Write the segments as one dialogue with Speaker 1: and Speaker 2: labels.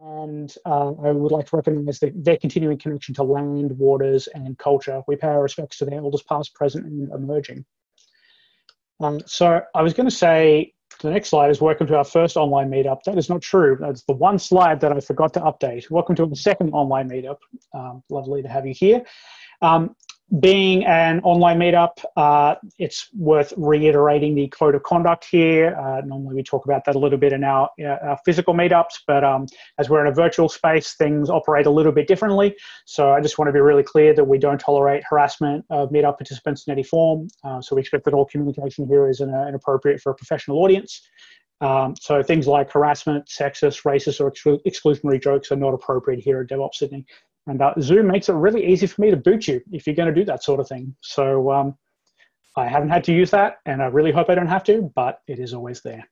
Speaker 1: and uh, I would like to recognise the, their continuing connection to land, waters, and culture. We pay our respects to their elders, past, present, and emerging. Um, so I was going to say the next slide is welcome to our first online meetup. That is not true. That's the one slide that I forgot to update. Welcome to the second online meetup. Um, lovely to have you here. Um, being an online meetup, uh, it's worth reiterating the code of conduct here. Uh, normally, we talk about that a little bit in our, uh, our physical meetups, but um, as we're in a virtual space, things operate a little bit differently. So, I just want to be really clear that we don't tolerate harassment of meetup participants in any form. Uh, so, we expect that all communication here is inappropriate for a professional audience. Um, so, things like harassment, sexist, racist, or exclusionary jokes are not appropriate here at DevOps Sydney. And uh, Zoom makes it really easy for me to boot you if you're going to do that sort of thing. So um, I haven't had to use that, and I really hope I don't have to, but it is always there.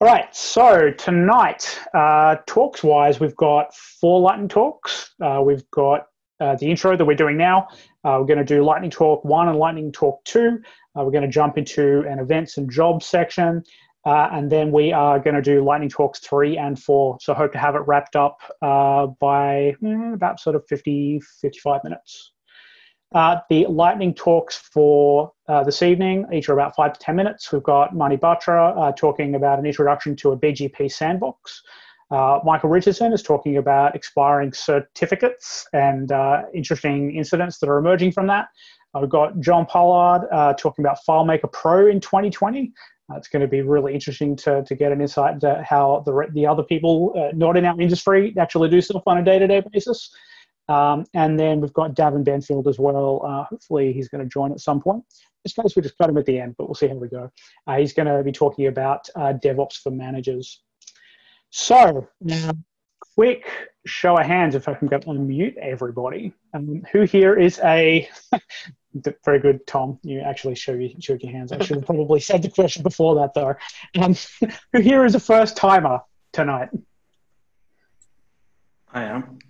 Speaker 1: All right, so tonight, uh, talks wise, we've got four lightning talks. Uh, we've got uh, the intro that we're doing now. Uh, we're going to do lightning talk one and lightning talk two. Uh, we're going to jump into an events and jobs section. Uh, and then we are going to do Lightning Talks 3 and 4. So hope to have it wrapped up uh, by mm, about sort of 50, 55 minutes. Uh, the Lightning Talks for uh, this evening, each are about 5 to 10 minutes. We've got Mani Batra uh, talking about an introduction to a BGP sandbox. Uh, Michael Richardson is talking about expiring certificates and interesting incidents that are emerging from that. I've got John Pollard talking about FileMaker Pro in 2020 uh, it's going to be really interesting to, to get an insight into how the, the other people uh, not in our industry actually do stuff on a day-to-day basis. Um, and then we've got Davin Benfield as well. Uh, hopefully he's going to join at some point. In this case, we just cut him at the end, but we'll see how we go. Uh, he's going to be talking about uh, DevOps for managers. So now, quick show of hands, if I can go unmute everybody. Um, who here is a very good, Tom. You actually show you, showed your hands. I should have probably said the question before that, though. Um, who here is a first timer tonight?
Speaker 2: I am.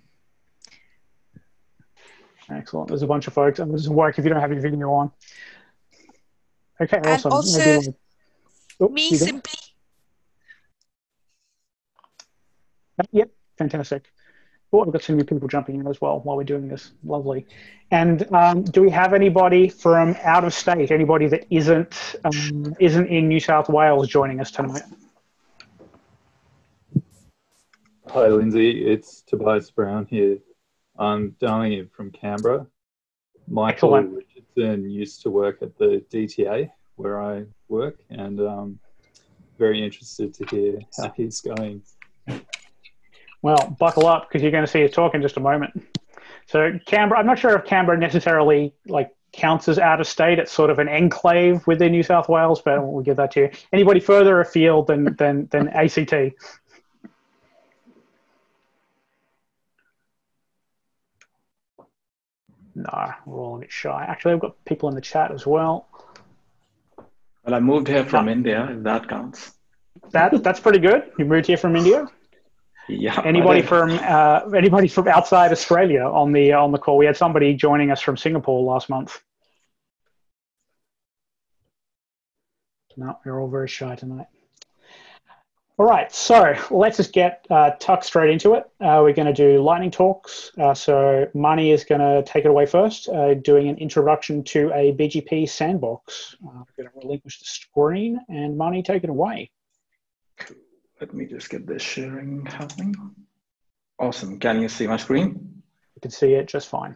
Speaker 1: Excellent. There's a bunch of folks. It doesn't work if you don't have your video on. Okay,
Speaker 3: and
Speaker 1: awesome.
Speaker 3: Also, like, oh, me simply.
Speaker 1: Yep, fantastic. Oh, we've got some new people jumping in as well while we're doing this. Lovely. And um, do we have anybody from out of state? Anybody that isn't um, isn't in New South Wales joining us tonight?
Speaker 4: Hi, Lindsay. It's Tobias Brown here. I'm dialing in from Canberra. Michael Excellent. Richardson used to work at the DTA where I work, and um, very interested to hear how he's going.
Speaker 1: Well, buckle up because you're going to see us talk in just a moment. So Canberra, I'm not sure if Canberra necessarily like counts as out of state. It's sort of an enclave within New South Wales, but we'll give that to you. Anybody further afield than than than ACT? No, we're all a bit shy. Actually, I've got people in the chat as well.
Speaker 2: Well, I moved here from India, if that counts.
Speaker 1: That that's pretty good. You moved here from India.
Speaker 2: Yeah.
Speaker 1: Anybody from uh, anybody from outside Australia on the on the call? We had somebody joining us from Singapore last month. No, we're all very shy tonight. All right, so let's just get uh, tucked straight into it. Uh, we're going to do lightning talks. Uh, so Mani is going to take it away first, uh, doing an introduction to a BGP sandbox. Uh, I'm going to relinquish the screen and Mani, take it away.
Speaker 2: Let me just get this sharing happening. Awesome. Can you see my screen?
Speaker 1: You can see it just fine.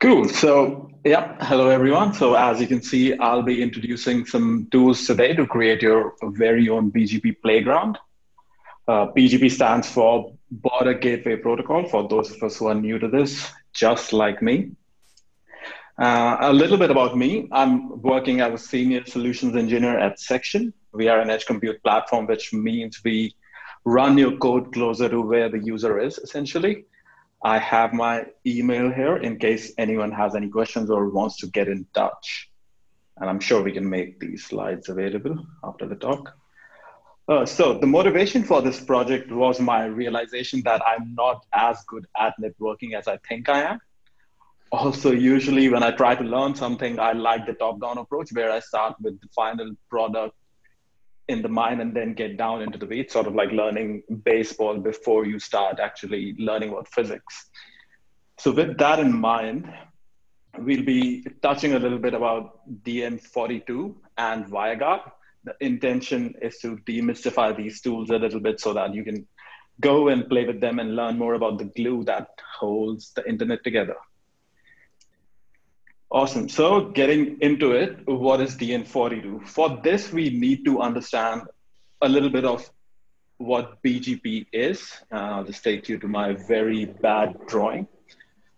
Speaker 2: Cool. So, yeah, hello everyone. So, as you can see, I'll be introducing some tools today to create your very own BGP playground. Uh, BGP stands for Border Gateway Protocol for those of us who are new to this, just like me. Uh, a little bit about me. I'm working as a senior solutions engineer at Section. We are an edge compute platform, which means we run your code closer to where the user is, essentially. I have my email here in case anyone has any questions or wants to get in touch. And I'm sure we can make these slides available after the talk. Uh, so the motivation for this project was my realization that I'm not as good at networking as I think I am also usually when i try to learn something i like the top down approach where i start with the final product in the mind and then get down into the weeds, sort of like learning baseball before you start actually learning about physics. So, with that in mind, we'll be touching a little bit about DN42 and WireGuard. The intention is to demystify these tools a little bit so that you can go and play with them and learn more about the glue that holds the internet together. Awesome. So getting into it, what is DN42? For this, we need to understand a little bit of what BGP is. Uh, I'll just take you to my very bad drawing.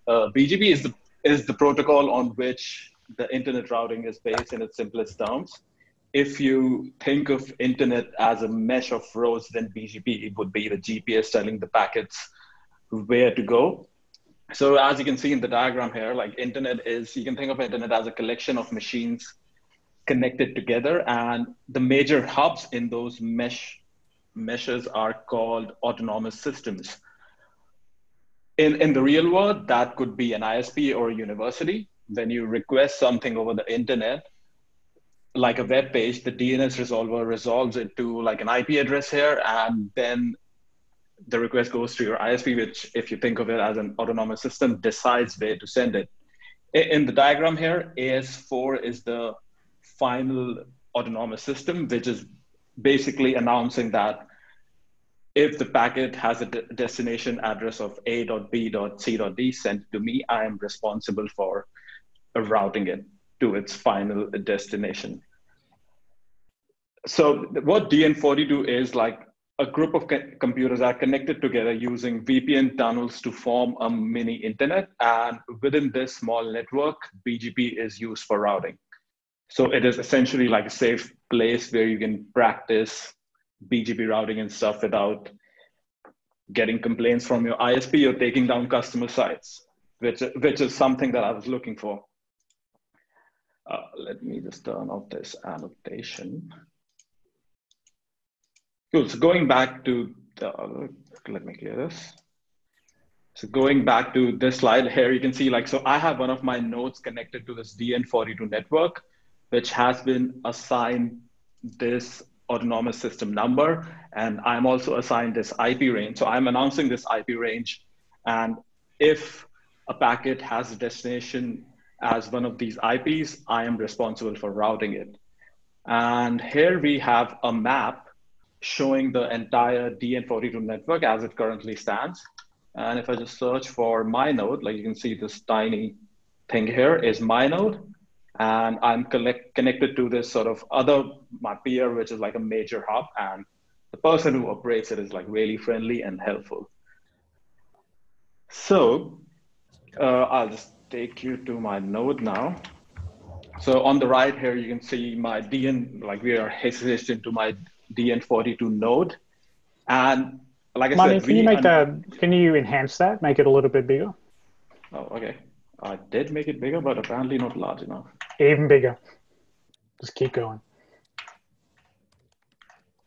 Speaker 2: Uh, BGP is the, is the protocol on which the internet routing is based in its simplest terms. If you think of internet as a mesh of roads, then BGP would be the GPS telling the packets where to go so as you can see in the diagram here, like internet is, you can think of internet as a collection of machines connected together and the major hubs in those mesh meshes are called autonomous systems. In, in the real world, that could be an ISP or a university. When you request something over the internet, like a web page, the DNS resolver resolves it to like an IP address here, and then the request goes to your ISP, which, if you think of it as an autonomous system, decides where to send it. In the diagram here, AS4 is the final autonomous system, which is basically announcing that if the packet has a de destination address of a.b.c.d sent to me, I am responsible for routing it to its final destination. So what DN42 is like a group of computers are connected together using VPN tunnels to form a mini internet. And within this small network, BGP is used for routing. So it is essentially like a safe place where you can practice BGP routing and stuff without getting complaints from your ISP or taking down customer sites, which, which is something that I was looking for. Uh, let me just turn off this annotation. Cool. So going back to the, let me clear this. So going back to this slide here, you can see like, so I have one of my nodes connected to this DN42 network, which has been assigned this autonomous system number. And I'm also assigned this IP range. So I'm announcing this IP range. And if a packet has a destination as one of these IPs, I am responsible for routing it. And here we have a map showing the entire DN42 network as it currently stands. And if I just search for my node, like you can see this tiny thing here is my node. And I'm collect, connected to this sort of other, my peer, which is like a major hub. And the person who operates it is like really friendly and helpful. So uh, I'll just take you to my node now. So on the right here, you can see my DN, like we are assisting to my DN42 node. And like I said,
Speaker 1: can you make that, can you enhance that, make it a little bit bigger?
Speaker 2: Oh, okay. I did make it bigger, but apparently not large enough.
Speaker 1: Even bigger. Just keep going.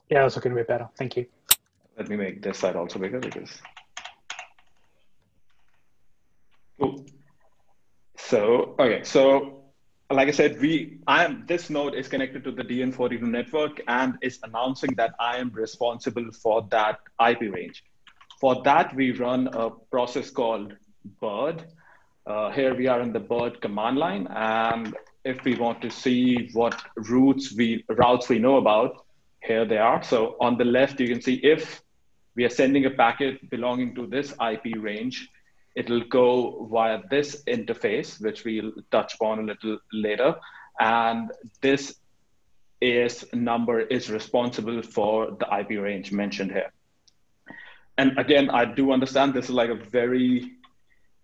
Speaker 1: Yeah, that's looking a bit better. Thank you.
Speaker 2: Let me make this side also bigger because. Cool. So, okay, so like I said, we I am this node is connected to the DN42 network and is announcing that I am responsible for that IP range. For that, we run a process called bird. Uh, here we are in the bird command line, and if we want to see what routes we routes we know about, here they are. So on the left, you can see if we are sending a packet belonging to this IP range, It'll go via this interface, which we'll touch upon a little later. And this AS number is responsible for the IP range mentioned here. And again, I do understand this is like a very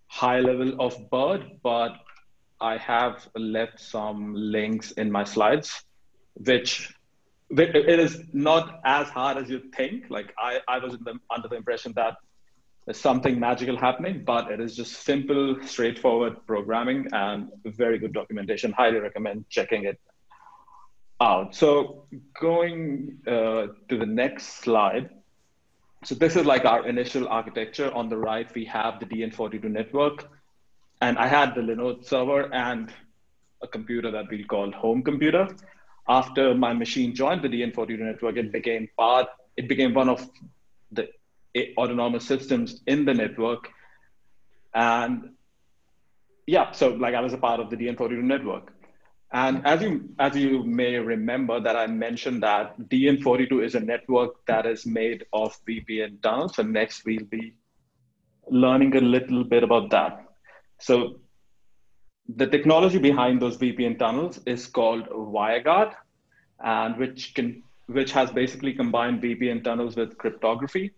Speaker 2: high level of bird, but I have left some links in my slides, which it is not as hard as you think. Like I, I was the, under the impression that there's something magical happening, but it is just simple, straightforward programming and very good documentation. Highly recommend checking it out. So going uh, to the next slide. So this is like our initial architecture. On the right, we have the DN42 network. And I had the Linode server and a computer that we called home computer. after my machine joined the DN42 network, it became part, it became one of the autonomous systems in the network. And yeah, so like I was a part of the DN42 network. And as you as you may remember that I mentioned that DN42 is a network that is made of VPN tunnels. So next we'll be learning a little bit about that. So the technology behind those VPN tunnels is called WireGuard, and which can which has basically combined VPN tunnels with cryptography.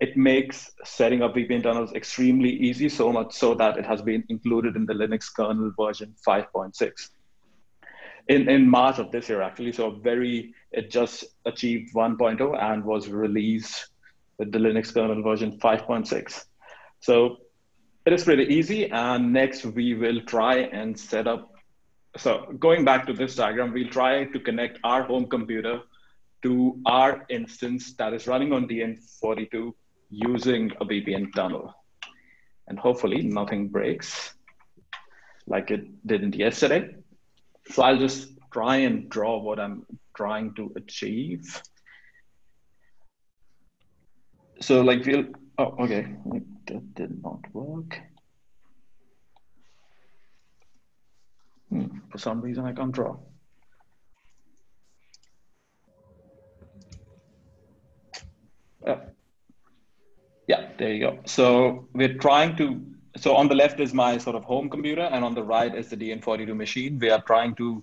Speaker 2: It makes setting up VPN tunnels extremely easy, so much so that it has been included in the Linux kernel version 5.6 in, in March of this year, actually. So very, it just achieved 1.0 and was released with the Linux kernel version 5.6. So it is pretty easy. And next we will try and set up. So going back to this diagram, we'll try to connect our home computer to our instance that is running on DN42 using a VPN tunnel. And hopefully nothing breaks like it didn't yesterday. So I'll just try and draw what I'm trying to achieve. So like we'll, oh, okay, that did not work. Hmm, for some reason I can't draw. Yeah. There you go. So we're trying to so on the left is my sort of home computer and on the right is the DN42 machine. We are trying to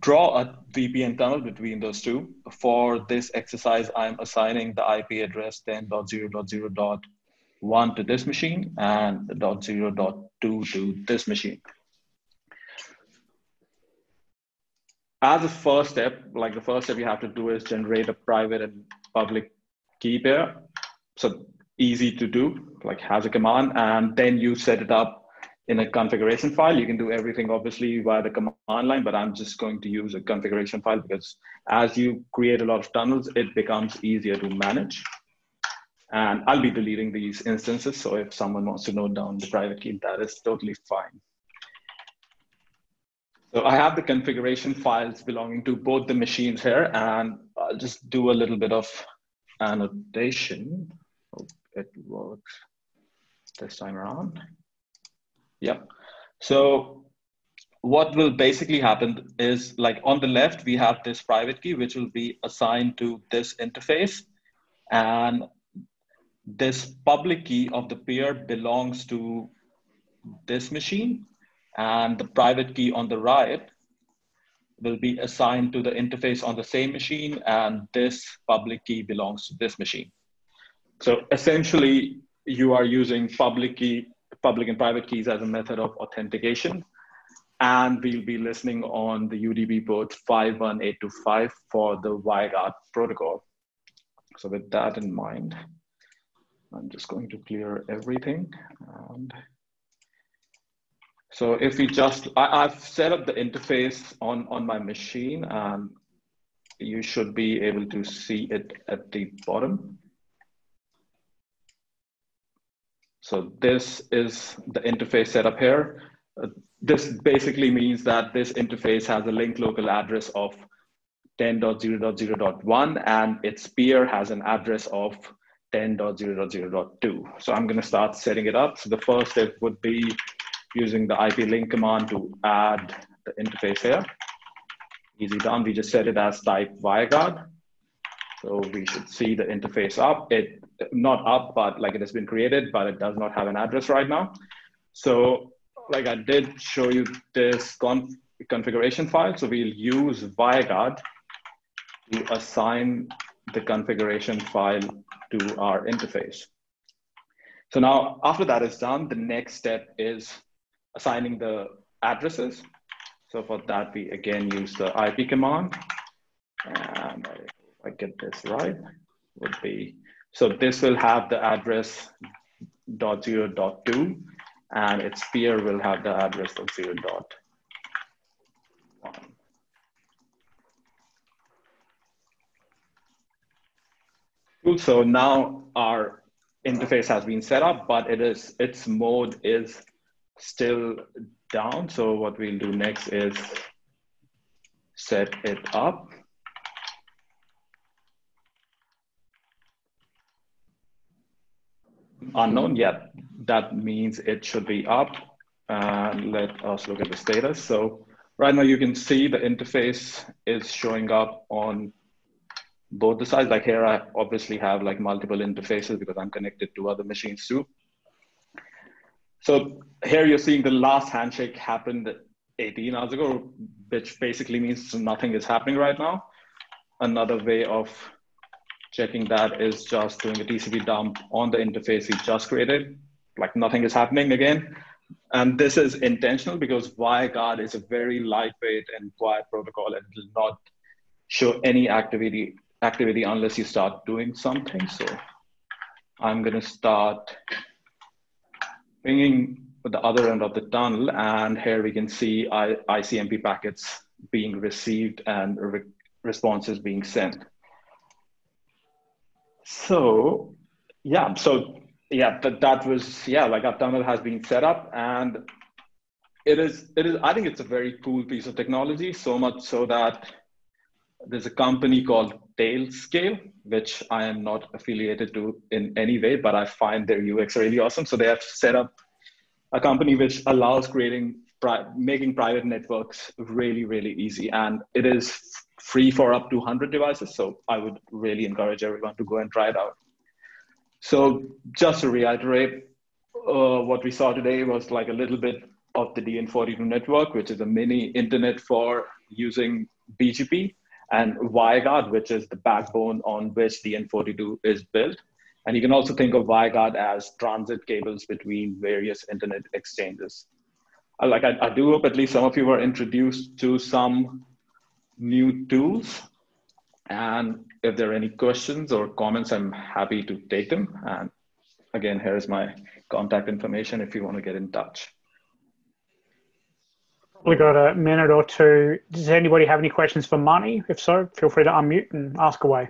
Speaker 2: draw a VPN tunnel between those two. For this exercise, I'm assigning the IP address 10.0.0.1 to this machine and 0.0.2 to this machine. As a first step, like the first step you have to do is generate a private and public key pair. So easy to do, like has a command, and then you set it up in a configuration file. You can do everything obviously via the command line, but I'm just going to use a configuration file because as you create a lot of tunnels, it becomes easier to manage. And I'll be deleting these instances. So if someone wants to note down the private key, that is totally fine. So I have the configuration files belonging to both the machines here, and I'll just do a little bit of annotation it works this time around. Yep. So what will basically happen is like on the left, we have this private key, which will be assigned to this interface. And this public key of the peer belongs to this machine. And the private key on the right will be assigned to the interface on the same machine. And this public key belongs to this machine. So essentially, you are using public key, public and private keys as a method of authentication. And we'll be listening on the UDP port 51825 for the WireGuard protocol. So with that in mind, I'm just going to clear everything. And so if we just, I, have set up the interface on, on my machine and you should be able to see it at the bottom. So this is the interface setup here. Uh, this basically means that this interface has a link local address of 10.0.0.1 and its peer has an address of 10.0.0.2. So I'm going to start setting it up. So the first step would be using the IP link command to add the interface here. Easy done. We just set it as type WireGuard. So we should see the interface up. It not up, but like it has been created, but it does not have an address right now. So like I did show you this conf configuration file. So we'll use WireGuard to assign the configuration file to our interface. So now after that is done, the next step is assigning the addresses. So for that, we again use the IP command. And if I get this right, would be so this will have the address dot zero dot two, and its peer will have the address of zero dot one. Cool. So now our interface has been set up, but it is its mode is still down. So what we'll do next is set it up. Unknown yet. That means it should be up. And let us look at the status. So right now you can see the interface is showing up on both the sides. Like here, I obviously have like multiple interfaces because I'm connected to other machines too. So here you're seeing the last handshake happened 18 hours ago, which basically means nothing is happening right now. Another way of checking that is just doing a TCP dump on the interface we just created, like nothing is happening again. And this is intentional because WireGuard is a very lightweight and quiet protocol and does not show any activity activity unless you start doing something. So I'm going to start bringing the other end of the tunnel. And here we can see I, ICMP packets being received and re responses being sent. So yeah, so yeah, that, that was, yeah, like our tunnel has been set up and it is, it is, I think it's a very cool piece of technology, so much so that there's a company called Tailscale, which I am not affiliated to in any way, but I find their UX really awesome. So they have set up a company which allows creating making private networks really really easy and it is free for up to 100 devices so i would really encourage everyone to go and try it out so just to reiterate uh, what we saw today was like a little bit of the dn42 network which is a mini internet for using bgp and WireGuard, which is the backbone on which dn42 is built and you can also think of WireGuard as transit cables between various internet exchanges. Like I, I do hope at least some of you were introduced to some new tools. And if there are any questions or comments, I'm happy to take them. And again, here is my contact information if you want to get in touch.
Speaker 1: We got a minute or two. Does anybody have any questions for Mani? If so, feel free to unmute and ask away.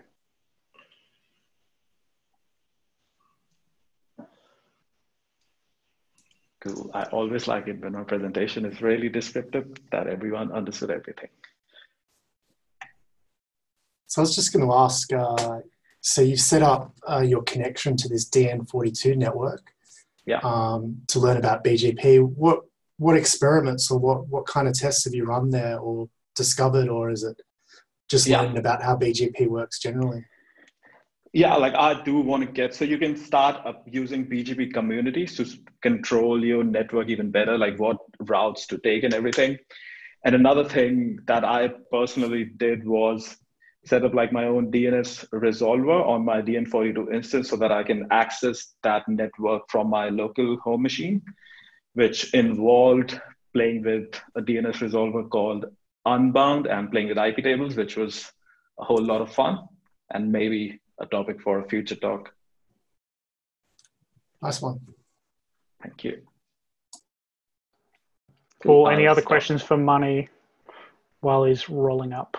Speaker 2: Cool. I always like it when my presentation is really descriptive that everyone understood everything.
Speaker 5: So I was just going to ask, uh, so you've set up uh, your connection to this DN42 network
Speaker 2: yeah.
Speaker 5: um, to learn about BGP. What what experiments or what, what kind of tests have you run there or discovered, or is it just yeah. learning about how BGP works generally?
Speaker 2: Yeah, like I do want to get so you can start up using BGP communities to control your network even better, like what routes to take and everything. And another thing that I personally did was set up like my own DNS resolver on my DN42 instance so that I can access that network from my local home machine, which involved playing with a DNS resolver called Unbound and playing with IP tables, which was a whole lot of fun. And maybe a topic for a future talk.
Speaker 5: Nice one.
Speaker 2: Thank you.
Speaker 1: Cool. Any other questions for Mani while he's rolling up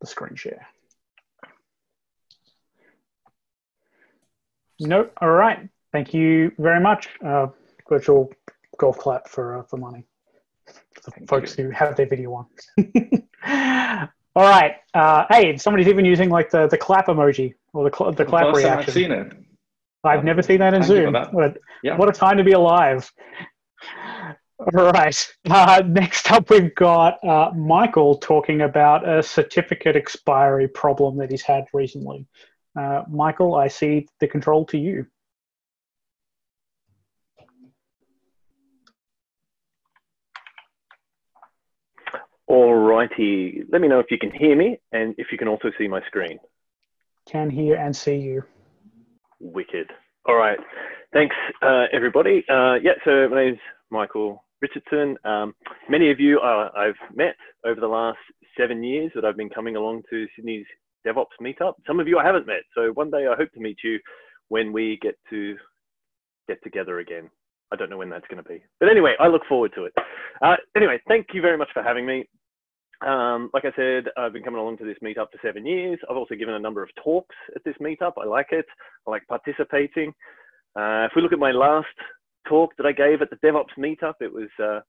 Speaker 1: the screen share? Nope. All right. Thank you very much. Uh, virtual golf clap for uh, for Mani. For the folks you. who have their video on. All right. Uh, hey, somebody's even using like the, the clap emoji or the, cl- the clap
Speaker 2: First
Speaker 1: reaction.
Speaker 2: I've seen it.
Speaker 1: I've never seen that in Zoom.
Speaker 2: That.
Speaker 1: What,
Speaker 2: yeah.
Speaker 1: what a time to be alive. All right. Uh, next up, we've got uh, Michael talking about a certificate expiry problem that he's had recently. Uh, Michael, I see the control to you.
Speaker 6: Alrighty, let me know if you can hear me and if you can also see my screen.
Speaker 1: Can hear and see you.
Speaker 6: Wicked. All right, thanks uh, everybody. Uh, yeah, so my name's Michael Richardson. Um, many of you uh, I've met over the last seven years that I've been coming along to Sydney's DevOps meetup. Some of you I haven't met, so one day I hope to meet you when we get to get together again. I don't know when that's going to be. But anyway, I look forward to it. Uh, anyway, thank you very much for having me. Um, like I said, I've been coming along to this meetup for seven years. I've also given a number of talks at this meetup. I like it. I like participating. Uh, if we look at my last talk that I gave at the DevOps meetup, it was uh,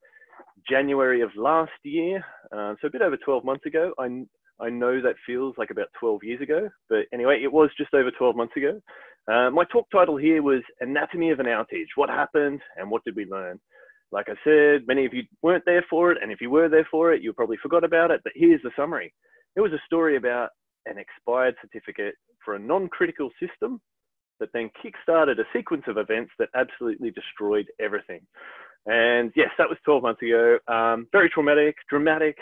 Speaker 6: January of last year, uh, so a bit over 12 months ago. I, I know that feels like about 12 years ago, but anyway, it was just over 12 months ago. Uh, my talk title here was Anatomy of an Outage. What happened and what did we learn? Like I said, many of you weren't there for it, and if you were there for it, you probably forgot about it, but here's the summary. It was a story about an expired certificate for a non-critical system that then kick-started a sequence of events that absolutely destroyed everything. And yes, that was 12 months ago. Um, very traumatic, dramatic,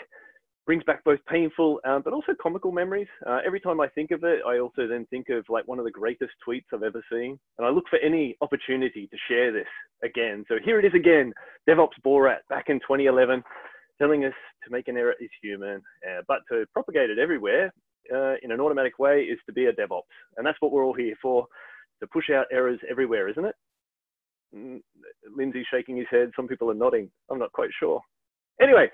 Speaker 6: brings back both painful um, but also comical memories. Uh, every time I think of it, I also then think of like one of the greatest tweets I've ever seen. And I look for any opportunity to share this again. So here it is again DevOps Borat back in 2011 telling us to make an error is human, uh, but to propagate it everywhere uh, in an automatic way is to be a DevOps. And that's what we're all here for to push out errors everywhere, isn't it? Mm, Lindsay's shaking his head. Some people are nodding. I'm not quite sure. Anyway,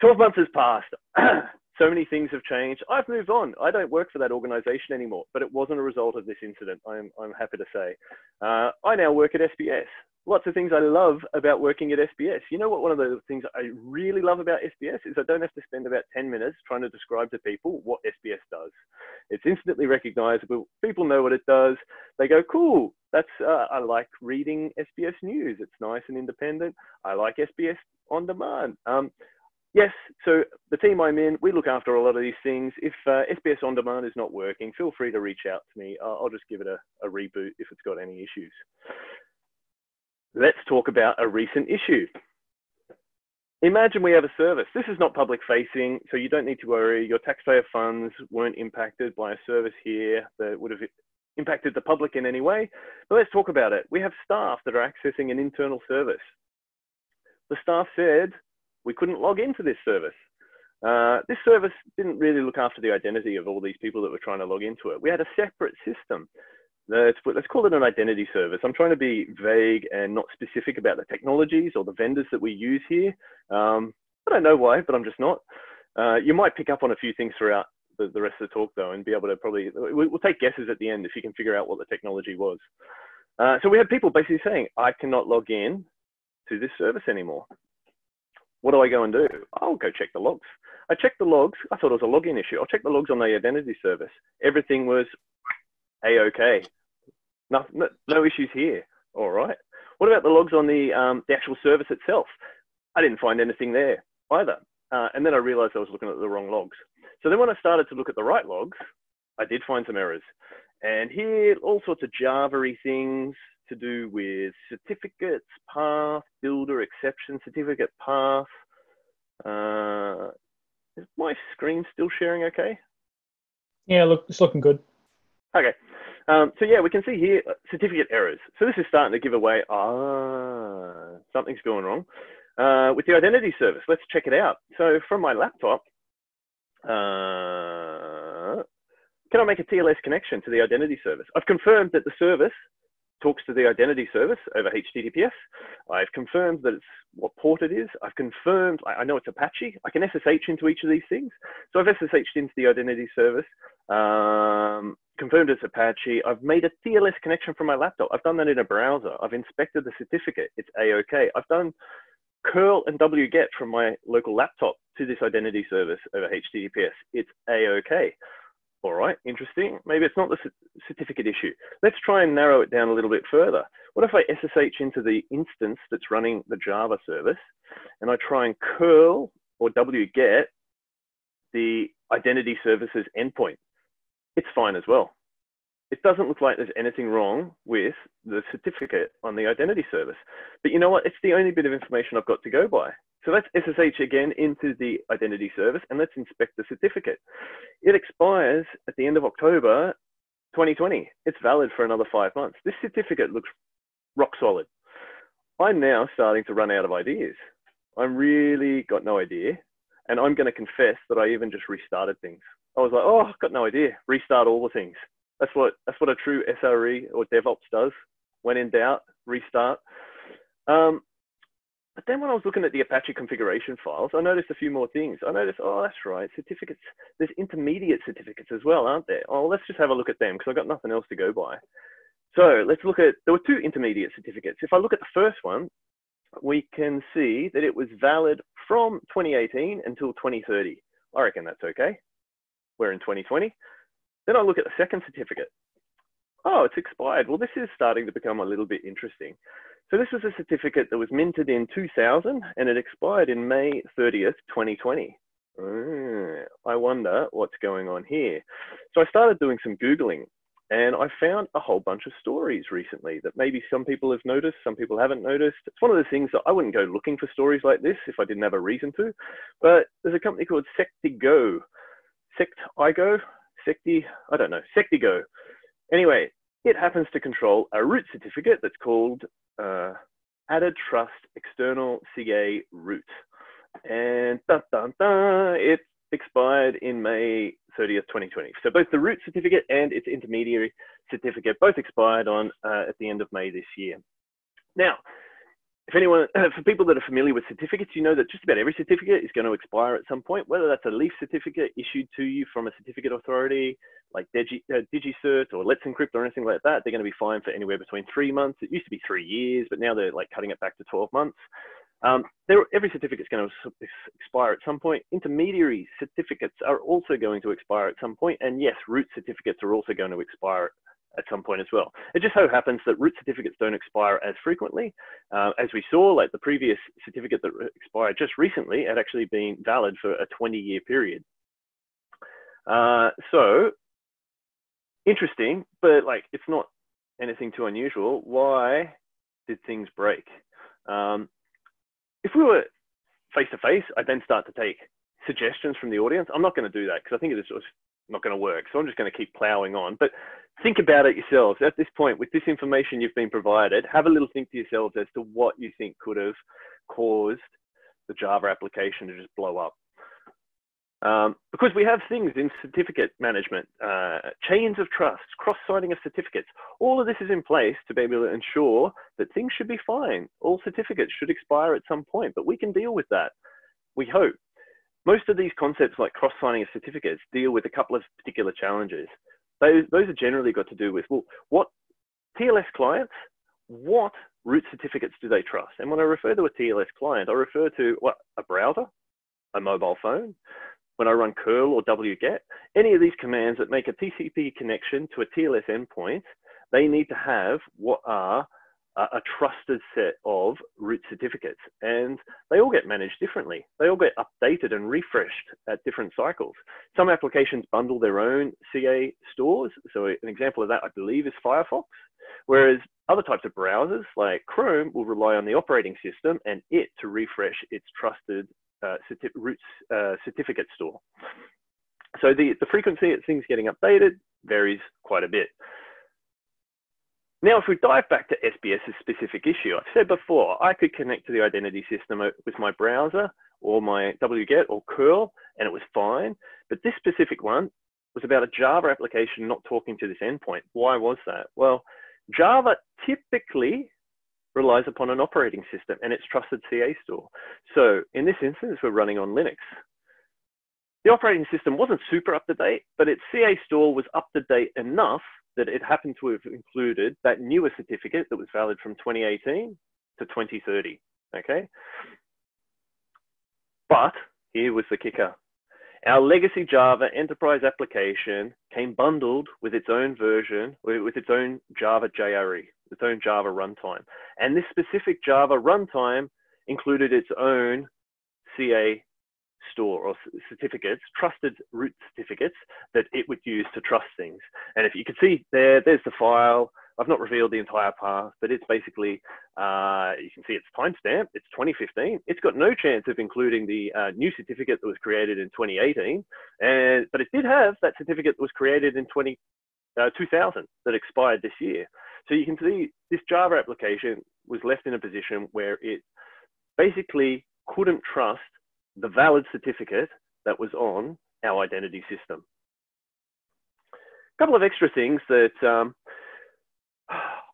Speaker 6: 12 months has passed. so many things have changed. I've moved on. I don't work for that organization anymore, but it wasn't a result of this incident. I'm, I'm happy to say. Uh, I now work at SBS. Lots of things I love about working at SBS. You know what? One of the things I really love about SBS is I don't have to spend about 10 minutes trying to describe to people what SBS does. It's instantly recognizable. People know what it does. They go, cool. That's, uh, I like reading SBS news. It's nice and independent. I like SBS on demand. Um, Yes, so the team I'm in, we look after a lot of these things. If uh, SBS On Demand is not working, feel free to reach out to me. I'll, I'll just give it a, a reboot if it's got any issues. Let's talk about a recent issue. Imagine we have a service. This is not public facing, so you don't need to worry. Your taxpayer funds weren't impacted by a service here that would have impacted the public in any way. But let's talk about it. We have staff that are accessing an internal service. The staff said, we couldn't log into this service. Uh, this service didn't really look after the identity of all these people that were trying to log into it. We had a separate system. Let's, let's call it an identity service. I'm trying to be vague and not specific about the technologies or the vendors that we use here. Um, I don't know why, but I'm just not. Uh, you might pick up on a few things throughout the, the, rest of the talk though and be able to probably, we'll take guesses at the end if you can figure out what the technology was. Uh, so we had people basically saying, I cannot log in to this service anymore. What do I go and do? I'll go check the logs. I checked the logs. I thought it was a login issue. I'll check the logs on the identity service. Everything was a-okay. No, no, no issues here. All right. What about the logs on the, um, the actual service itself? I didn't find anything there either. Uh, and then I realized I was looking at the wrong logs. So then when I started to look at the right logs, I did find some errors. And here, all sorts of Java things, to do with certificates, path, builder exception, certificate path. Uh, is my screen still sharing okay?
Speaker 1: Yeah, look, it's looking good.
Speaker 6: Okay. Um, so yeah, we can see here uh, certificate errors. So this is starting to give away, ah, something's going wrong. Uh, with the identity service, let's check it out. So from my laptop, uh, can I make a TLS connection to the identity service? I've confirmed that the service talks to the identity service over HTTPS. I've confirmed that it's what port it is. I've confirmed, I know it's Apache. I can SSH into each of these things. So I've SSHed into the identity service, um, confirmed it's Apache. I've made a TLS connection from my laptop. I've done that in a browser. I've inspected the certificate. It's A-OK. I've done curl and wget from my local laptop to this identity service over HTTPS. It's A-OK all right, interesting. Maybe it's not the certificate issue. Let's try and narrow it down a little bit further. What if I SSH into the instance that's running the Java service and I try and curl or wget the identity services endpoint? It's fine as well. It doesn't look like there's anything wrong with the certificate on the identity service. But you know what? It's the only bit of information I've got to go by. So let's SSH again into the identity service and let's inspect the certificate. It expires at the end of October 2020. It's valid for another five months. This certificate looks rock solid. I'm now starting to run out of ideas. I'm really got no idea. And I'm going to confess that I even just restarted things. I was like, oh, I've got no idea. Restart all the things. That's what, that's what a true SRE or DevOps does. When in doubt, restart. Um, but then when I was looking at the Apache configuration files, I noticed a few more things. I noticed, oh, that's right, certificates. There's intermediate certificates as well, aren't there? Oh, let's just have a look at them because I've got nothing else to go by. So let's look at, there were two intermediate certificates. If I look at the first one, we can see that it was valid from 2018 until 2030. I reckon that's okay. We're in 2020. Then I look at the second certificate. Oh, it's expired. Well, this is starting to become a little bit interesting. So this was a certificate that was minted in 2000 and it expired in May 30th, 2020. Uh, I wonder what's going on here. So I started doing some Googling and I found a whole bunch of stories recently that maybe some people have noticed, some people haven't noticed. It's one of those things that I wouldn't go looking for stories like this if I didn't have a reason to. But there's a company called Sectigo. Sectigo? Secti? I don't know. Sectigo. Anyway, it happens to control a root certificate that's called uh, Added Trust External CA Root. And dun, dun, dun, it expired in May 30th, 2020. So both the root certificate and its intermediary certificate both expired on uh, at the end of May this year. Now, if anyone, for people that are familiar with certificates, you know that just about every certificate is going to expire at some point, whether that's a leaf certificate issued to you from a certificate authority like Digi, uh, DigiCert or Let's Encrypt or anything like that, they're going to be fine for anywhere between three months. It used to be three years, but now they're like cutting it back to 12 months. Um, every certificate is going to expire at some point. Intermediary certificates are also going to expire at some point, and yes, root certificates are also going to expire at some point as well. It just so happens that root certificates don't expire as frequently. Uh, as we saw, like the previous certificate that expired just recently had actually been valid for a 20 year period. Uh, so interesting, but like it's not anything too unusual. Why did things break? Um, if we were face to face, I'd then start to take suggestions from the audience. I'm not going to do that because I think it's just not going to work. So I'm just going to keep plowing on. But think about it yourselves. At this point, with this information you've been provided, have a little think to yourselves as to what you think could have caused the Java application to just blow up. Um, because we have things in certificate management, uh, chains of trust, cross-signing of certificates. All of this is in place to be able to ensure that things should be fine. All certificates should expire at some point, but we can deal with that. We hope. Most of these concepts like cross-signing of certificates deal with a couple of particular challenges. Those, those are generally got to do with, well, what TLS clients, what root certificates do they trust? And when I refer to a TLS client, I refer to what, a browser, a mobile phone, when I run curl or wget, any of these commands that make a TCP connection to a TLS endpoint, they need to have what are a trusted set of root certificates and they all get managed differently. They all get updated and refreshed at different cycles. Some applications bundle their own CA stores. So an example of that, I believe, is Firefox, whereas other types of browsers like Chrome will rely on the operating system and it to refresh its trusted uh, certi roots uh, certificate store. So the, the frequency of things getting updated varies quite a bit. Now, if we dive back to SBS's specific issue, I've said before, I could connect to the identity system with my browser or my wget or curl, and it was fine. But this specific one was about a Java application not talking to this endpoint. Why was that? Well, Java typically relies upon an operating system and its trusted CA store. So in this instance, we're running on Linux. The operating system wasn't super up to date, but its CA store was up to date enough that it happened to have included that newer certificate that was valid from 2018 to 2030, okay? But here was the kicker. Our legacy Java enterprise application came bundled with its own version, with its own Java JRE, its own Java runtime. And this specific Java runtime included its own CA store or certificates, trusted root certificates that it would use to trust things. And if you can see there, there's the file. I've not revealed the entire path, but it's basically, uh, you can see it's timestamp, it's 2015. It's got no chance of including the uh, new certificate that was created in 2018, and, but it did have that certificate that was created in 20, uh, 2000 that expired this year. So you can see this Java application was left in a position where it basically couldn't trust the valid certificate that was on our identity system. A couple of extra things that um,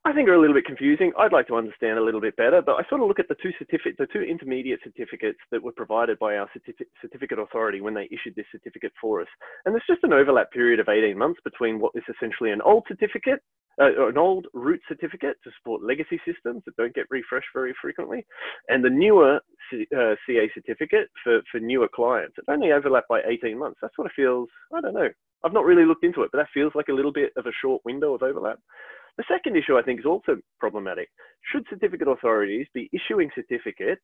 Speaker 6: I think are a little bit confusing. I'd like to understand a little bit better, but I sort of look at the two certificate, the two intermediate certificates that were provided by our certificate, certificate authority when they issued this certificate for us. And there's just an overlap period of 18 months between what is essentially an old certificate, uh, an old root certificate to support legacy systems that don't get refreshed very frequently, and the newer C, uh, CA certificate for, for newer clients. It only overlap by 18 months. That sort of feels, I don't know. I've not really looked into it, but that feels like a little bit of a short window of overlap. The second issue I think is also problematic. Should certificate authorities be issuing certificates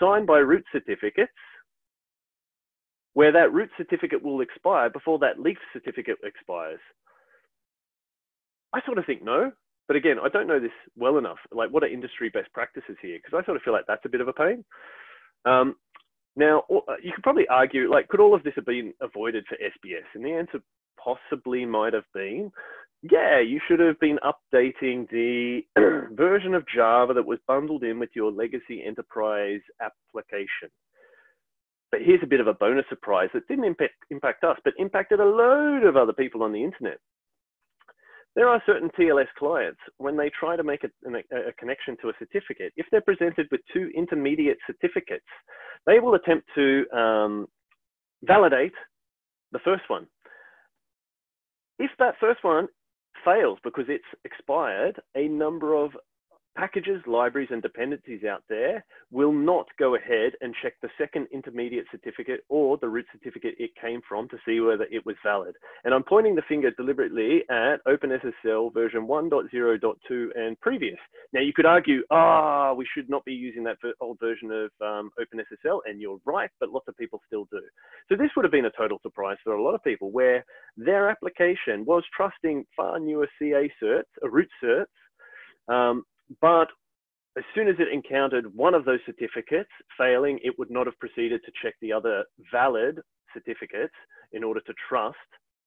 Speaker 6: signed by root certificates where that root certificate will expire before that leaf certificate expires? I sort of think no, but again, I don't know this well enough. Like, what are industry best practices here? Because I sort of feel like that's a bit of a pain. Um, now, you could probably argue, like, could all of this have been avoided for SBS? And the answer possibly might have been yeah, you should have been updating the version of Java that was bundled in with your legacy enterprise application. But here's a bit of a bonus surprise that didn't impact, impact us, but impacted a load of other people on the internet. There are certain TLS clients, when they try to make a, a, connection to a certificate, if they're presented with two intermediate certificates, they will attempt to um, validate the first one. If that first one fails because it's expired, a number of packages, libraries, and dependencies out there will not go ahead and check the second intermediate certificate or the root certificate it came from to see whether it was valid. And I'm pointing the finger deliberately at OpenSSL version 1.0.2 and previous. Now you could argue, ah, oh, we should not be using that old version of um, OpenSSL, and you're right, but lots of people still do. So this would have been a total surprise for a lot of people where their application was trusting far newer CA certs, root certs, um, but as soon as it encountered one of those certificates failing, it would not have proceeded to check the other valid certificates in order to trust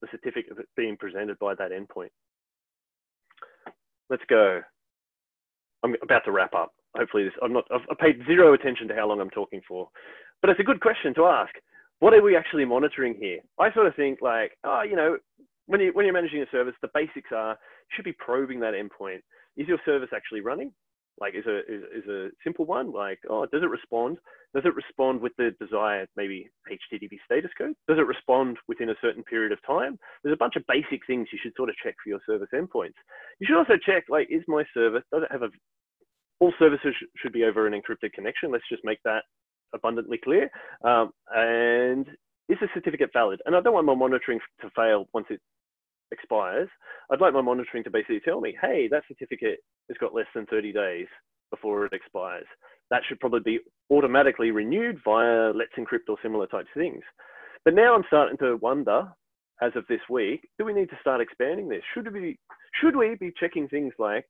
Speaker 6: the certificate being presented by that endpoint. Let's go. I'm about to wrap up. Hopefully this, I'm not, I've, I've paid zero attention to how long I'm talking for, but it's a good question to ask. What are we actually monitoring here? I sort of think like, oh, you know, when, you, when you're managing a service, the basics are, you should be probing that endpoint is your service actually running? Like, is a is, is a simple one like, oh, does it respond? Does it respond with the desired maybe HTTP status code? Does it respond within a certain period of time? There's a bunch of basic things you should sort of check for your service endpoints. You should also check like, is my service does it have a all services should be over an encrypted connection. Let's just make that abundantly clear. Um, and is the certificate valid? And I don't want my monitoring to fail once it expires, I'd like my monitoring to basically tell me, hey, that certificate has got less than 30 days before it expires. That should probably be automatically renewed via Let's Encrypt or similar types of things. But now I'm starting to wonder, as of this week, do we need to start expanding this? Should we, should we be checking things like,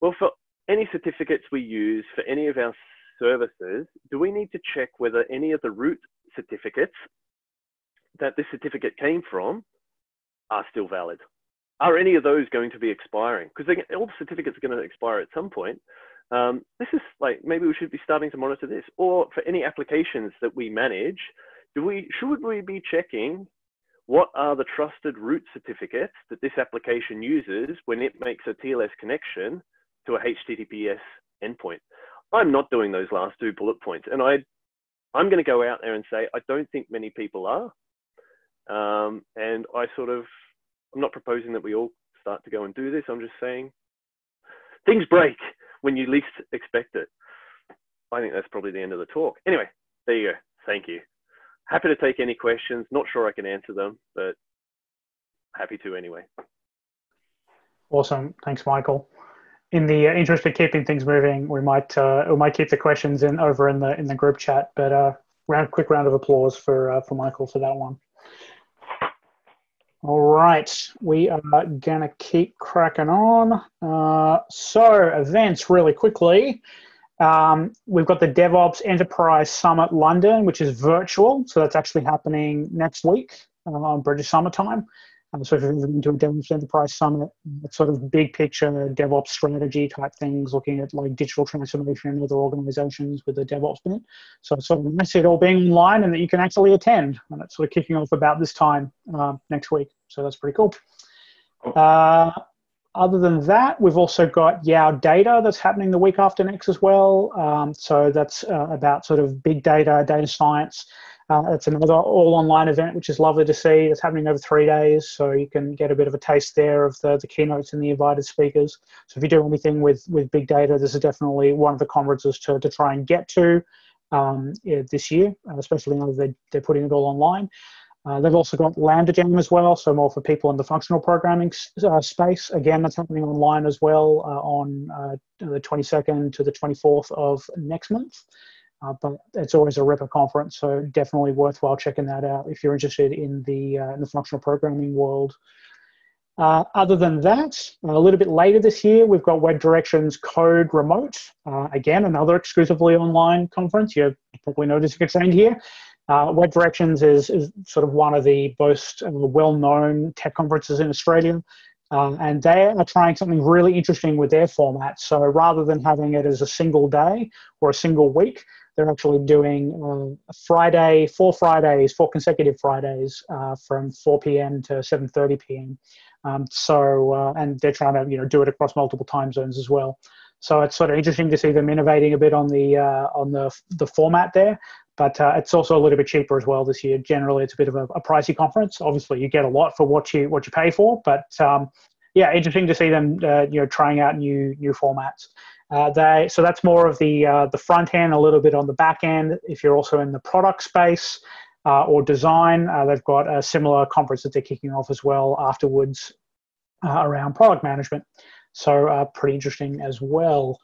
Speaker 6: well, for any certificates we use for any of our services, do we need to check whether any of the root certificates that this certificate came from are still valid. Are any of those going to be expiring? Because all the certificates are going to expire at some point. Um, this is like maybe we should be starting to monitor this, or for any applications that we manage, do we should we be checking what are the trusted root certificates that this application uses when it makes a TLS connection to a HTTPS endpoint? I'm not doing those last two bullet points, and I I'm going to go out there and say I don't think many people are. Um, and I sort of, I'm not proposing that we all start to go and do this. I'm just saying things break when you least expect it. I think that's probably the end of the talk. Anyway, there you go. Thank you. Happy to take any questions. Not sure I can answer them, but happy to anyway.
Speaker 1: Awesome. Thanks, Michael. In the uh, interest of keeping things moving, we might uh, we might keep the questions in over in the in the group chat. But uh, round quick round of applause for uh, for Michael for that one. All right, we are going to keep cracking on. Uh, so, events really quickly. Um, we've got the DevOps Enterprise Summit London, which is virtual. So, that's actually happening next week uh, British summertime. Um, so if you're into a DevOps Enterprise Summit, it's sort of big picture DevOps strategy type things, looking at like digital transformation in other organizations with the DevOps bit. So it's sort of nice it all being online and that you can actually attend. And it's sort of kicking off about this time uh, next week. So that's pretty cool. Uh, other than that, we've also got YOW! Data that's happening the week after next as well. Um, so that's uh, about sort of big data, data science. Uh, it's another all online event, which is lovely to see. It's happening over three days, so you can get a bit of a taste there of the, the keynotes and the invited speakers. So if you do anything with, with big data, this is definitely one of the conferences to, to try and get to um, yeah, this year, especially now that they, they're putting it all online. Uh, they've also got Lambda Jam as well, so more for people in the functional programming uh, space. Again, that's happening online as well uh, on uh, the 22nd to the 24th of next month. Uh, but it's always a ripper conference, so definitely worthwhile checking that out if you're interested in the uh, in the functional programming world. other than that, a little bit later this year, we've got Web Directions Code Remote. again, another exclusively online conference. You're probably noticing a trend here. Uh, Web Directions is, is sort of one of the most uh, well-known tech conferences in Australia. Uh, and they are trying something really interesting with their format. So rather than having it as a single day or a single week, they're actually doing a Friday, four Fridays, four consecutive Fridays uh, from 4 p.m. to 7:30 p.m. Um, so, uh, and they're trying to you know do it across multiple time zones as well. So it's sort of interesting to see them innovating a bit on the uh, on the the format there but uh, it's also a little bit cheaper as well this year. Generally, it's a bit of a, a, pricey conference. Obviously, you get a lot for what you what you pay for, but um, yeah, interesting to see them uh, you know trying out new new formats. Uh, they so that's more of the uh, the front end, a little bit on the back end. If you're also in the product space uh, or design, uh, they've got a similar conference that they're kicking off as well afterwards around product management. So pretty interesting as well.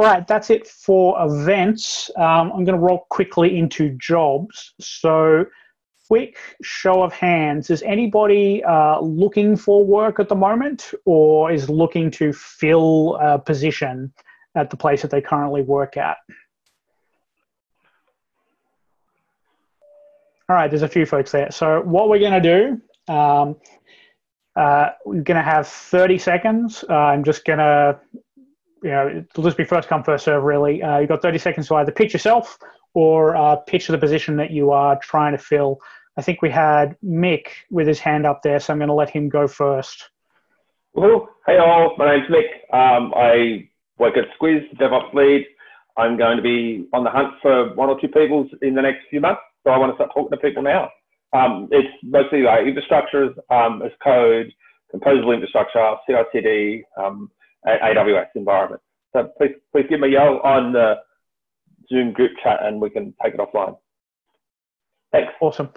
Speaker 1: All right, that's it for events. Um, I'm going to roll quickly into jobs. So, quick show of hands. Is anybody uh, looking for work at the moment or is looking to fill a position at the place that they currently work at? All right, there's a few folks there. So, what we're going to do, um, uh, we're going to have 30 seconds. Uh, I'm just going to you know, it'll just be first come, first serve, really. Uh, you've got 30 seconds to either pitch yourself or uh, pitch the position that you are trying to fill. I think we had Mick with his hand up there, so I'm going to let him go first.
Speaker 6: Well, hey all, my name's Mick. Um, I work at Squiz, DevOps lead. I'm going to be on the hunt for one or two people in the next few months, so I want to start talking to people now. Um, it's mostly like infrastructures um, as code, composable infrastructure, CI/CD, um, AWS environment. So please, please give me a yell on the Zoom group chat and we can take it offline. Thanks.
Speaker 1: Awesome.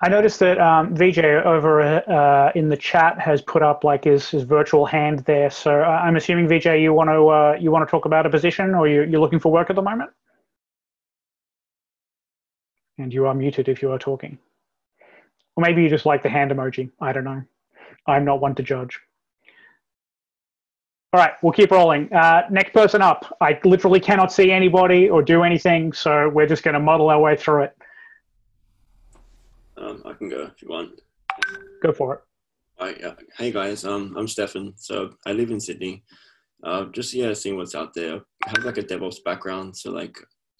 Speaker 1: I noticed that um, VJ over uh, in the chat has put up like his, his virtual hand there. So uh, I'm assuming VJ, you want to uh, you want to talk about a position, or you, you're looking for work at the moment. And you are muted if you are talking, or maybe you just like the hand emoji. I don't know. I'm not one to judge. All right, we'll keep rolling. Uh, next person up. I literally cannot see anybody or do anything, so we're just going to muddle our way through it.
Speaker 7: Um, I can go if you want.
Speaker 1: Go for it.
Speaker 7: Right, yeah. Hey guys, um, I'm Stefan. So I live in Sydney. Uh, just yeah, seeing what's out there. I have like a DevOps background, so like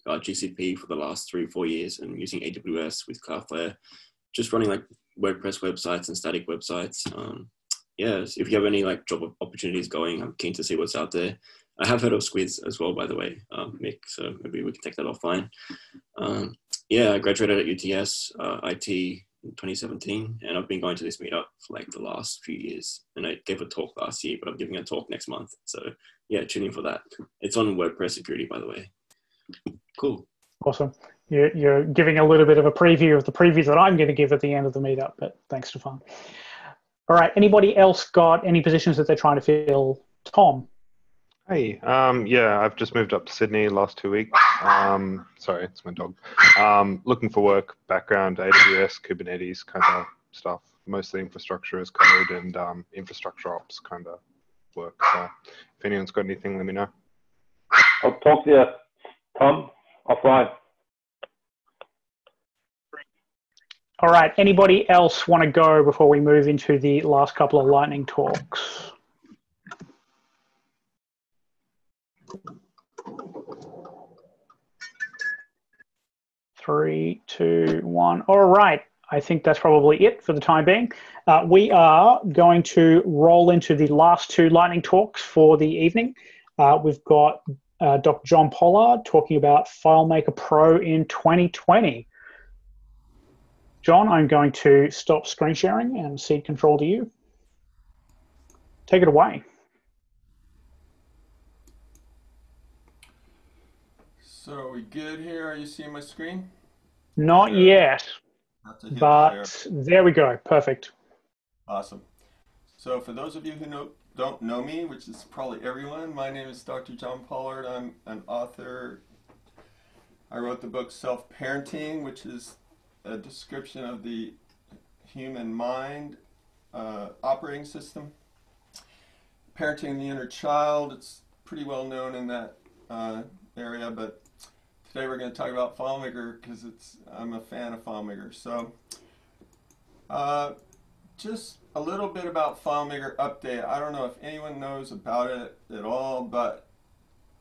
Speaker 7: uh, GCP for the last three four years, and using AWS with Cloudflare, just running like WordPress websites and static websites. Um, yeah, if you have any like job opportunities going, I'm keen to see what's out there. I have heard of Squiz as well, by the way, um, Mick. So maybe we can take that offline. Um, yeah, I graduated at UTS uh, IT in 2017, and I've been going to this meetup for like the last few years. And I gave a talk last year, but I'm giving a talk next month. So yeah, tune in for that. It's on WordPress security, by the way. Cool.
Speaker 1: Awesome. You're, you're giving a little bit of a preview of the preview that I'm going to give at the end of the meetup, but thanks, Stefan. All right. Anybody else got any positions that they're trying to fill? Tom.
Speaker 8: Hey, um, yeah, I've just moved up to Sydney last two weeks. Um, sorry, it's my dog. Um, looking for work, background, AWS, Kubernetes kind of stuff. Mostly infrastructure as code and um, infrastructure ops kind of work. So if anyone's got anything, let me know.
Speaker 6: I'll talk to you, Tom, offline.
Speaker 1: All right. Anybody else want to go before we move into the last couple of lightning talks? Three, two, one. All right. I think that's probably it for the time being. Uh, we are going to roll into the last two lightning talks for the evening. Uh, we've got uh, Dr. John Pollard talking about FileMaker Pro in 2020. John, I'm going to stop screen sharing and cede control to you. Take it away.
Speaker 9: So are we good here? Are you seeing my screen?
Speaker 1: Not yet, but there we go. Perfect.
Speaker 9: Awesome. So for those of you who know, don't know me, which is probably everyone, my name is Dr. John Pollard. I'm an author. I wrote the book Self Parenting, which is a description of the human mind uh, operating system. Parenting the inner child, it's pretty well known in that uh, area, but today we're going to talk about FileMaker because it's I'm a fan of FileMaker. So uh, just a little bit about FileMaker update. I don't know if anyone knows about it at all, but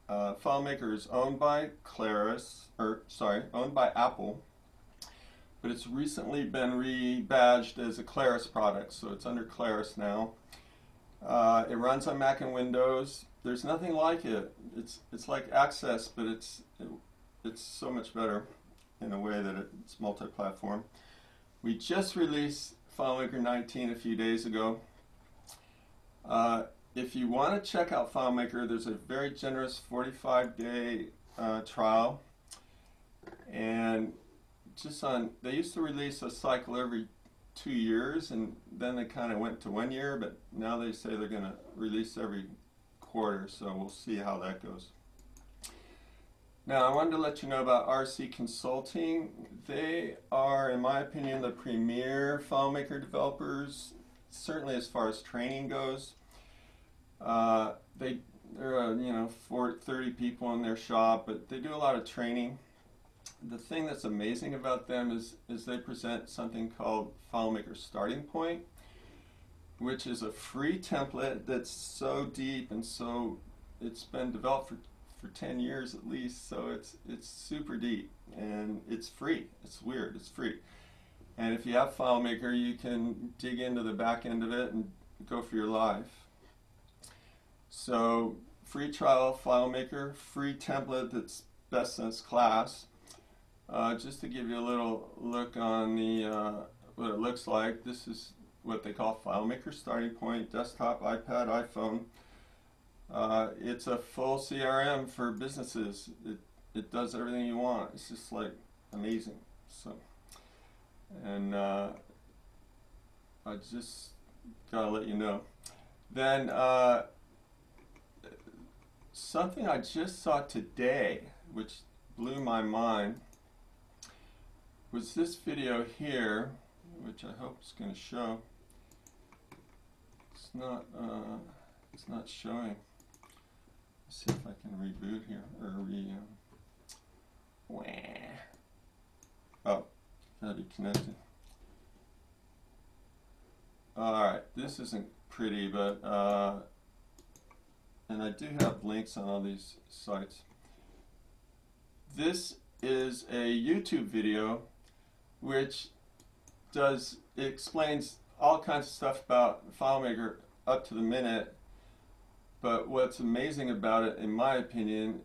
Speaker 9: uh, FileMaker is owned by Claris, or sorry, owned by Apple, but it's recently been rebadged as a Claris product, so it's under Claris now. Uh, it runs on Mac and Windows. There's nothing like it. It's it's like Access, but it's it, it's so much better in a way that it's multi-platform. We just released FileMaker 19 a few days ago. Uh, if you want to check out FileMaker, there's a very generous 45-day uh, trial, and just on they used to release a cycle every two years, and then they kind of went to one year, but now they say they're going to release every quarter, so we'll see how that goes. Now, I wanted to let you know about RC Consulting. They are, in my opinion, the premier FileMaker developers, certainly as far as training goes. Uh, they, they're, uh, you know, 40, 30 people in their shop, but they do a lot of training. The thing that's amazing about them is, is they present something called FileMaker Starting Point, which is a free template that's so deep and so, it's been developed for for 10 years at least, so it's it's super deep and it's free. It's weird, it's free. And if you have FileMaker, you can dig into the back end of it and go for your life. So free trial FileMaker, free template that's best in its class. Uh, just to give you a little look on the uh, what it looks like, this is what they call FileMaker starting point, desktop, iPad, iPhone. Uh, it's a full CRM for businesses. It, it does everything you want. It's just like amazing. So, and uh, I just gotta let you know. Then uh, something I just saw today, which blew my mind, was this video here, which I hope is going to show. It's not. Uh, it's not showing. Let's see if I can reboot here, or re, um, oh, gotta be connected. Alright, this isn't pretty, but, uh, and I do have links on all these sites. This is a YouTube video which does, explains all kinds of stuff about FileMaker up to the minute but what's amazing about it, in my opinion,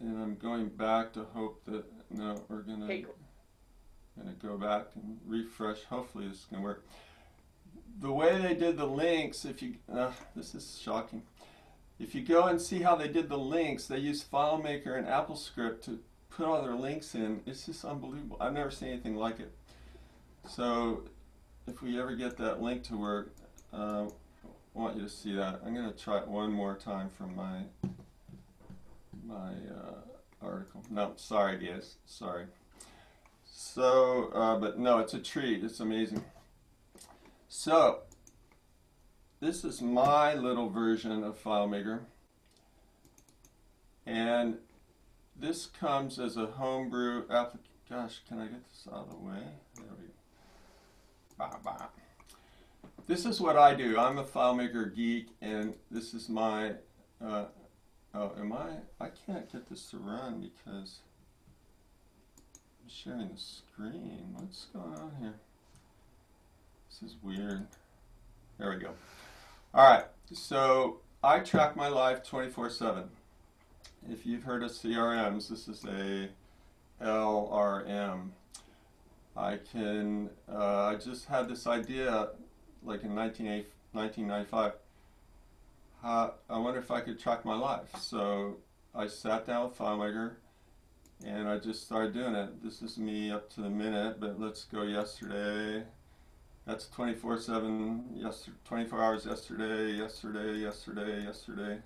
Speaker 9: and I'm going back to hope that no, we're gonna gonna go back and refresh. Hopefully, this is gonna work. The way they did the links, if you uh, this is shocking. If you go and see how they did the links, they used FileMaker and AppleScript to put all their links in. It's just unbelievable. I've never seen anything like it. So, if we ever get that link to work. Uh, want you to see that. I'm going to try it one more time from my my uh, article. No, sorry guys, sorry. So, uh, but no, it's a treat. It's amazing. So, this is my little version of FileMaker. And this comes as a homebrew application. Gosh, can I get this out of the way? There we go. Bah this is what I do. I'm a FileMaker geek, and this is my. Uh, oh, am I? I can't get this to run because I'm sharing the screen. What's going on here? This is weird. There we go. All right, so I track my life 24-7. If you've heard of CRMs, this is a LRM. I can, uh, I just had this idea like in 1995. Uh, I wonder if I could track my life. So I sat down with FileMaker and I just started doing it. This is me up to the minute, but let's go yesterday. That's 24-7, yes, 24 hours yesterday, yesterday, yesterday, yesterday.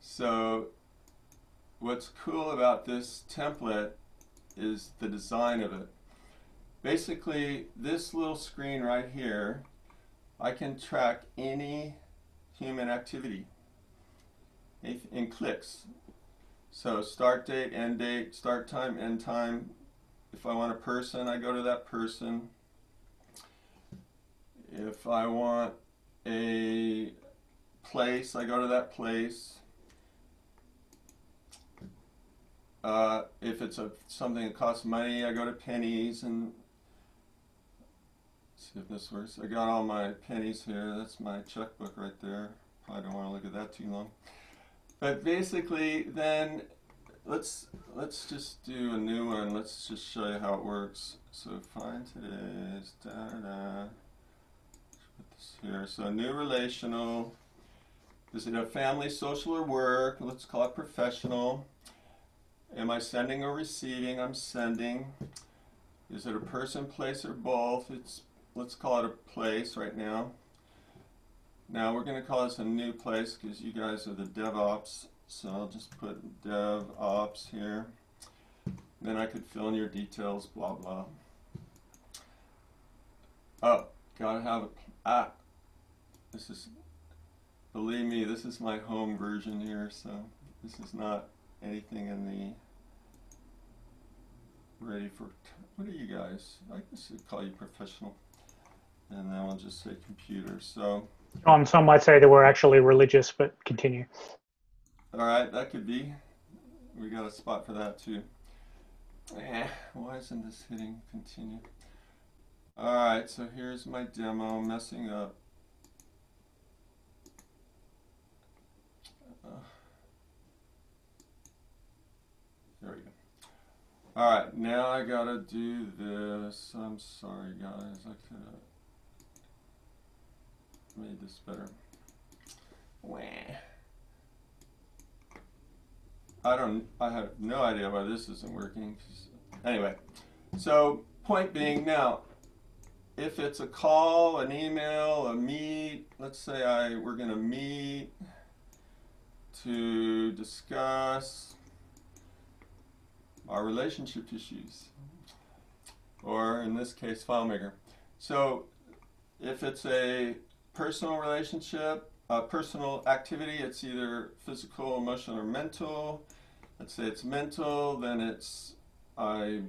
Speaker 9: So what's cool about this template is the design of it. Basically, this little screen right here, I can track any human activity in clicks. So start date, end date, start time, end time. If I want a person, I go to that person. If I want a place, I go to that place. Uh, if it's a something that costs money, I go to pennies and see if this works. I got all my pennies here. That's my checkbook right there. Probably don't want to look at that too long. But basically, then let's let's just do a new one. Let's just show you how it works. So find today's da da da here. So new relational. Is it a family, social, or work? Let's call it professional. Am I sending or receiving? I'm sending. Is it a person, place, or both? It's let's call it a place right now. Now we're going to call this a new place because you guys are the DevOps. So I'll just put DevOps here. Then I could fill in your details, blah blah. Oh, gotta have a ah. This is, believe me, this is my home version here, so this is not anything in the ready for, what are you guys? I guess I'd call you professional. And then we'll just say computer, so.
Speaker 1: Um, some might say that we're actually religious, but continue.
Speaker 9: All right, that could be. We got a spot for that too. Eh, why isn't this hitting continue? All right, so here's my demo messing up. There we go. All right, now I gotta do this. I'm sorry, guys. I could have made this better. Wah. I don't. I have no idea why this isn't working. Anyway, so point being now, if it's a call, an email, a meet. Let's say I we're gonna meet to discuss our relationship issues, or in this case, FileMaker. So if it's a personal relationship, a personal activity, it's either physical, emotional, or mental. Let's say it's mental, then it's I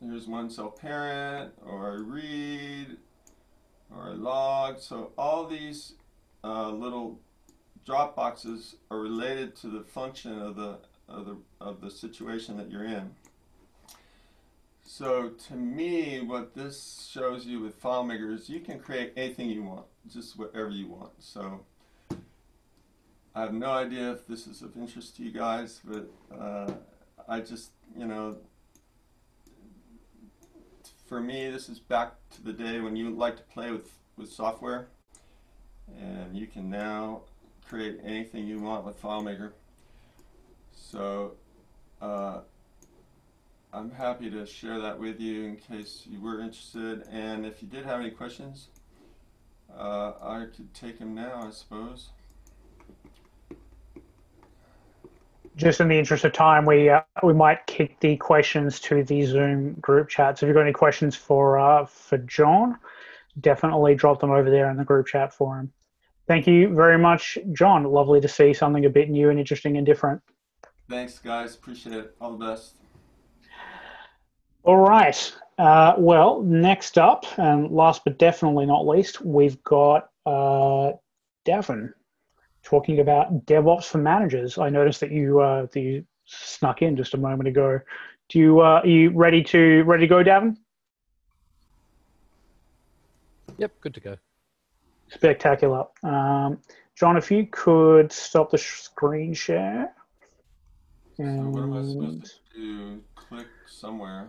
Speaker 9: here's one self-parent, or I read, or I log. So all these uh, little drop boxes are related to the function of the of the, of the situation that you're in. So to me, what this shows you with FileMaker is you can create anything you want, just whatever you want. So I have no idea if this is of interest to you guys, but uh, I just, you know, for me, this is back to the day when you like to play with, with software. And you can now create anything you want with FileMaker. So uh, I'm happy to share that with you in case you were interested. And if you did have any questions, uh, I could take him now, I suppose.
Speaker 1: Just in the interest of time, we uh, we might kick the questions to the Zoom group chat. So if you've got any questions for uh, for John, definitely drop them over there in the group chat for him. Thank you very much, John. Lovely to see something a bit new and interesting and different.
Speaker 9: Thanks, guys. Appreciate it. All the best.
Speaker 1: All right. Uh, well, next up, and last but definitely not least, we've got uh, Davin talking about DevOps for managers. I noticed that you uh, that you snuck in just a moment ago. Do you uh, are you ready to ready to go, Davin?
Speaker 10: Yep, good to go.
Speaker 1: Spectacular. Um, John, if you could stop the screen share.
Speaker 9: So what am I supposed to do? Click somewhere.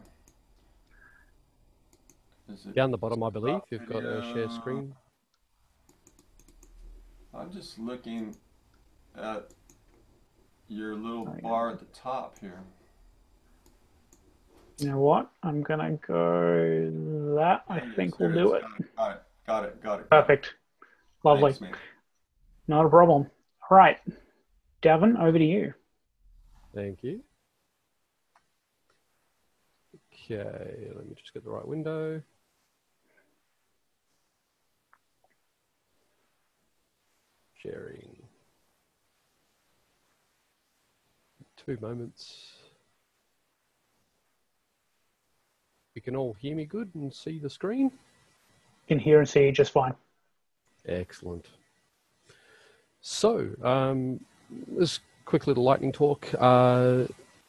Speaker 9: Is it
Speaker 10: Down the bottom, I believe, you've got a share screen.
Speaker 9: I'm just looking at your little
Speaker 1: Oh, yeah.
Speaker 9: bar at the top here.
Speaker 1: You know what? I'm gonna go that. I
Speaker 9: There
Speaker 1: think we'll do
Speaker 9: is.
Speaker 1: it.
Speaker 9: Got it. Got it. Got it. got it.
Speaker 1: Perfect. Lovely.
Speaker 9: Thanks.
Speaker 1: Not a problem. All right. Davin, over to you.
Speaker 10: Thank you. Okay, let me just get the right window. Sharing. Two moments. You can all hear me good and see the screen?
Speaker 1: Can hear and see you just fine.
Speaker 10: Excellent. So, um, this quick little lightning talk. Uh,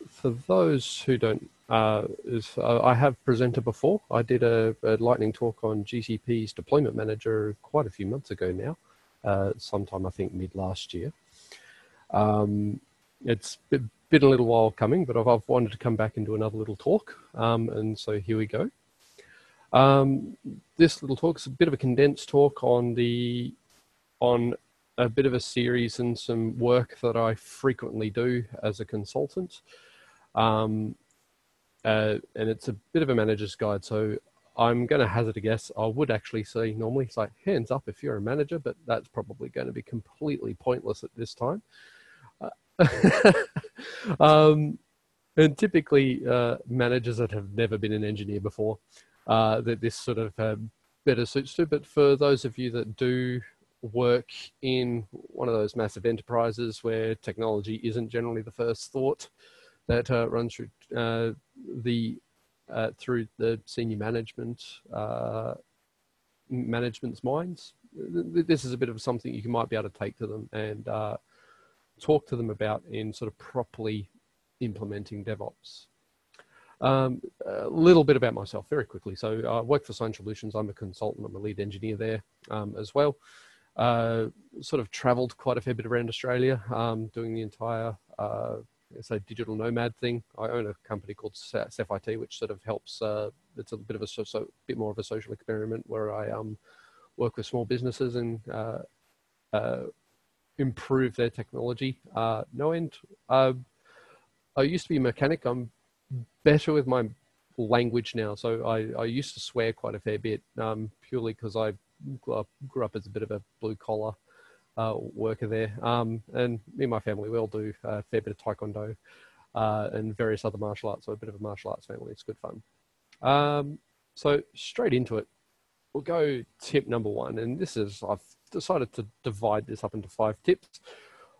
Speaker 10: for those who don't, uh, is, uh, I have presented before. I did a, a lightning talk on GCP's deployment manager quite a few months ago now, uh, sometime I think mid last year. Um, it's been, a little while coming, but I've, I've wanted to come back and do another little talk, um, and so here we go. Um, this little talk is a bit of a condensed talk on the on a bit of a series and some work that I frequently do as a consultant. Um, uh, and it's a bit of a manager's guide. So I'm going to hazard a guess. I would actually say normally it's like hands up if you're a manager, but that's probably going to be completely pointless at this time. Uh, um, and typically, uh, managers that have never been an engineer before, uh, that this sort of uh, better suits to. But for those of you that do work in one of those massive enterprises where technology isn't generally the first thought that uh, runs through uh, the uh, through the senior management uh, management's minds. This is a bit of something you might be able to take to them and uh, talk to them about in sort of properly implementing DevOps. Um, a little bit about myself very quickly. So I work for Shine Solutions. I'm a consultant. I'm a lead engineer there um, as well. Uh, sort of traveled quite a fair bit around Australia, um, doing the entire uh, a digital nomad thing. I own a company called Ceph IT, which sort of helps. Uh, it's a bit of a so, so bit more of a social experiment where I um, work with small businesses and uh, uh, improve their technology. Uh, no end. Uh, I used to be a mechanic. I'm better with my language now. So I, I used to swear quite a fair bit um, purely because I grew up, grew up as a bit of a blue collar uh, worker there. Um, and me and my family, we all do a fair bit of taekwondo uh, and various other martial arts. So a bit of a martial arts family. It's good fun. Um, so straight into it, we'll go tip number one. And this is, I've decided to divide this up into five tips.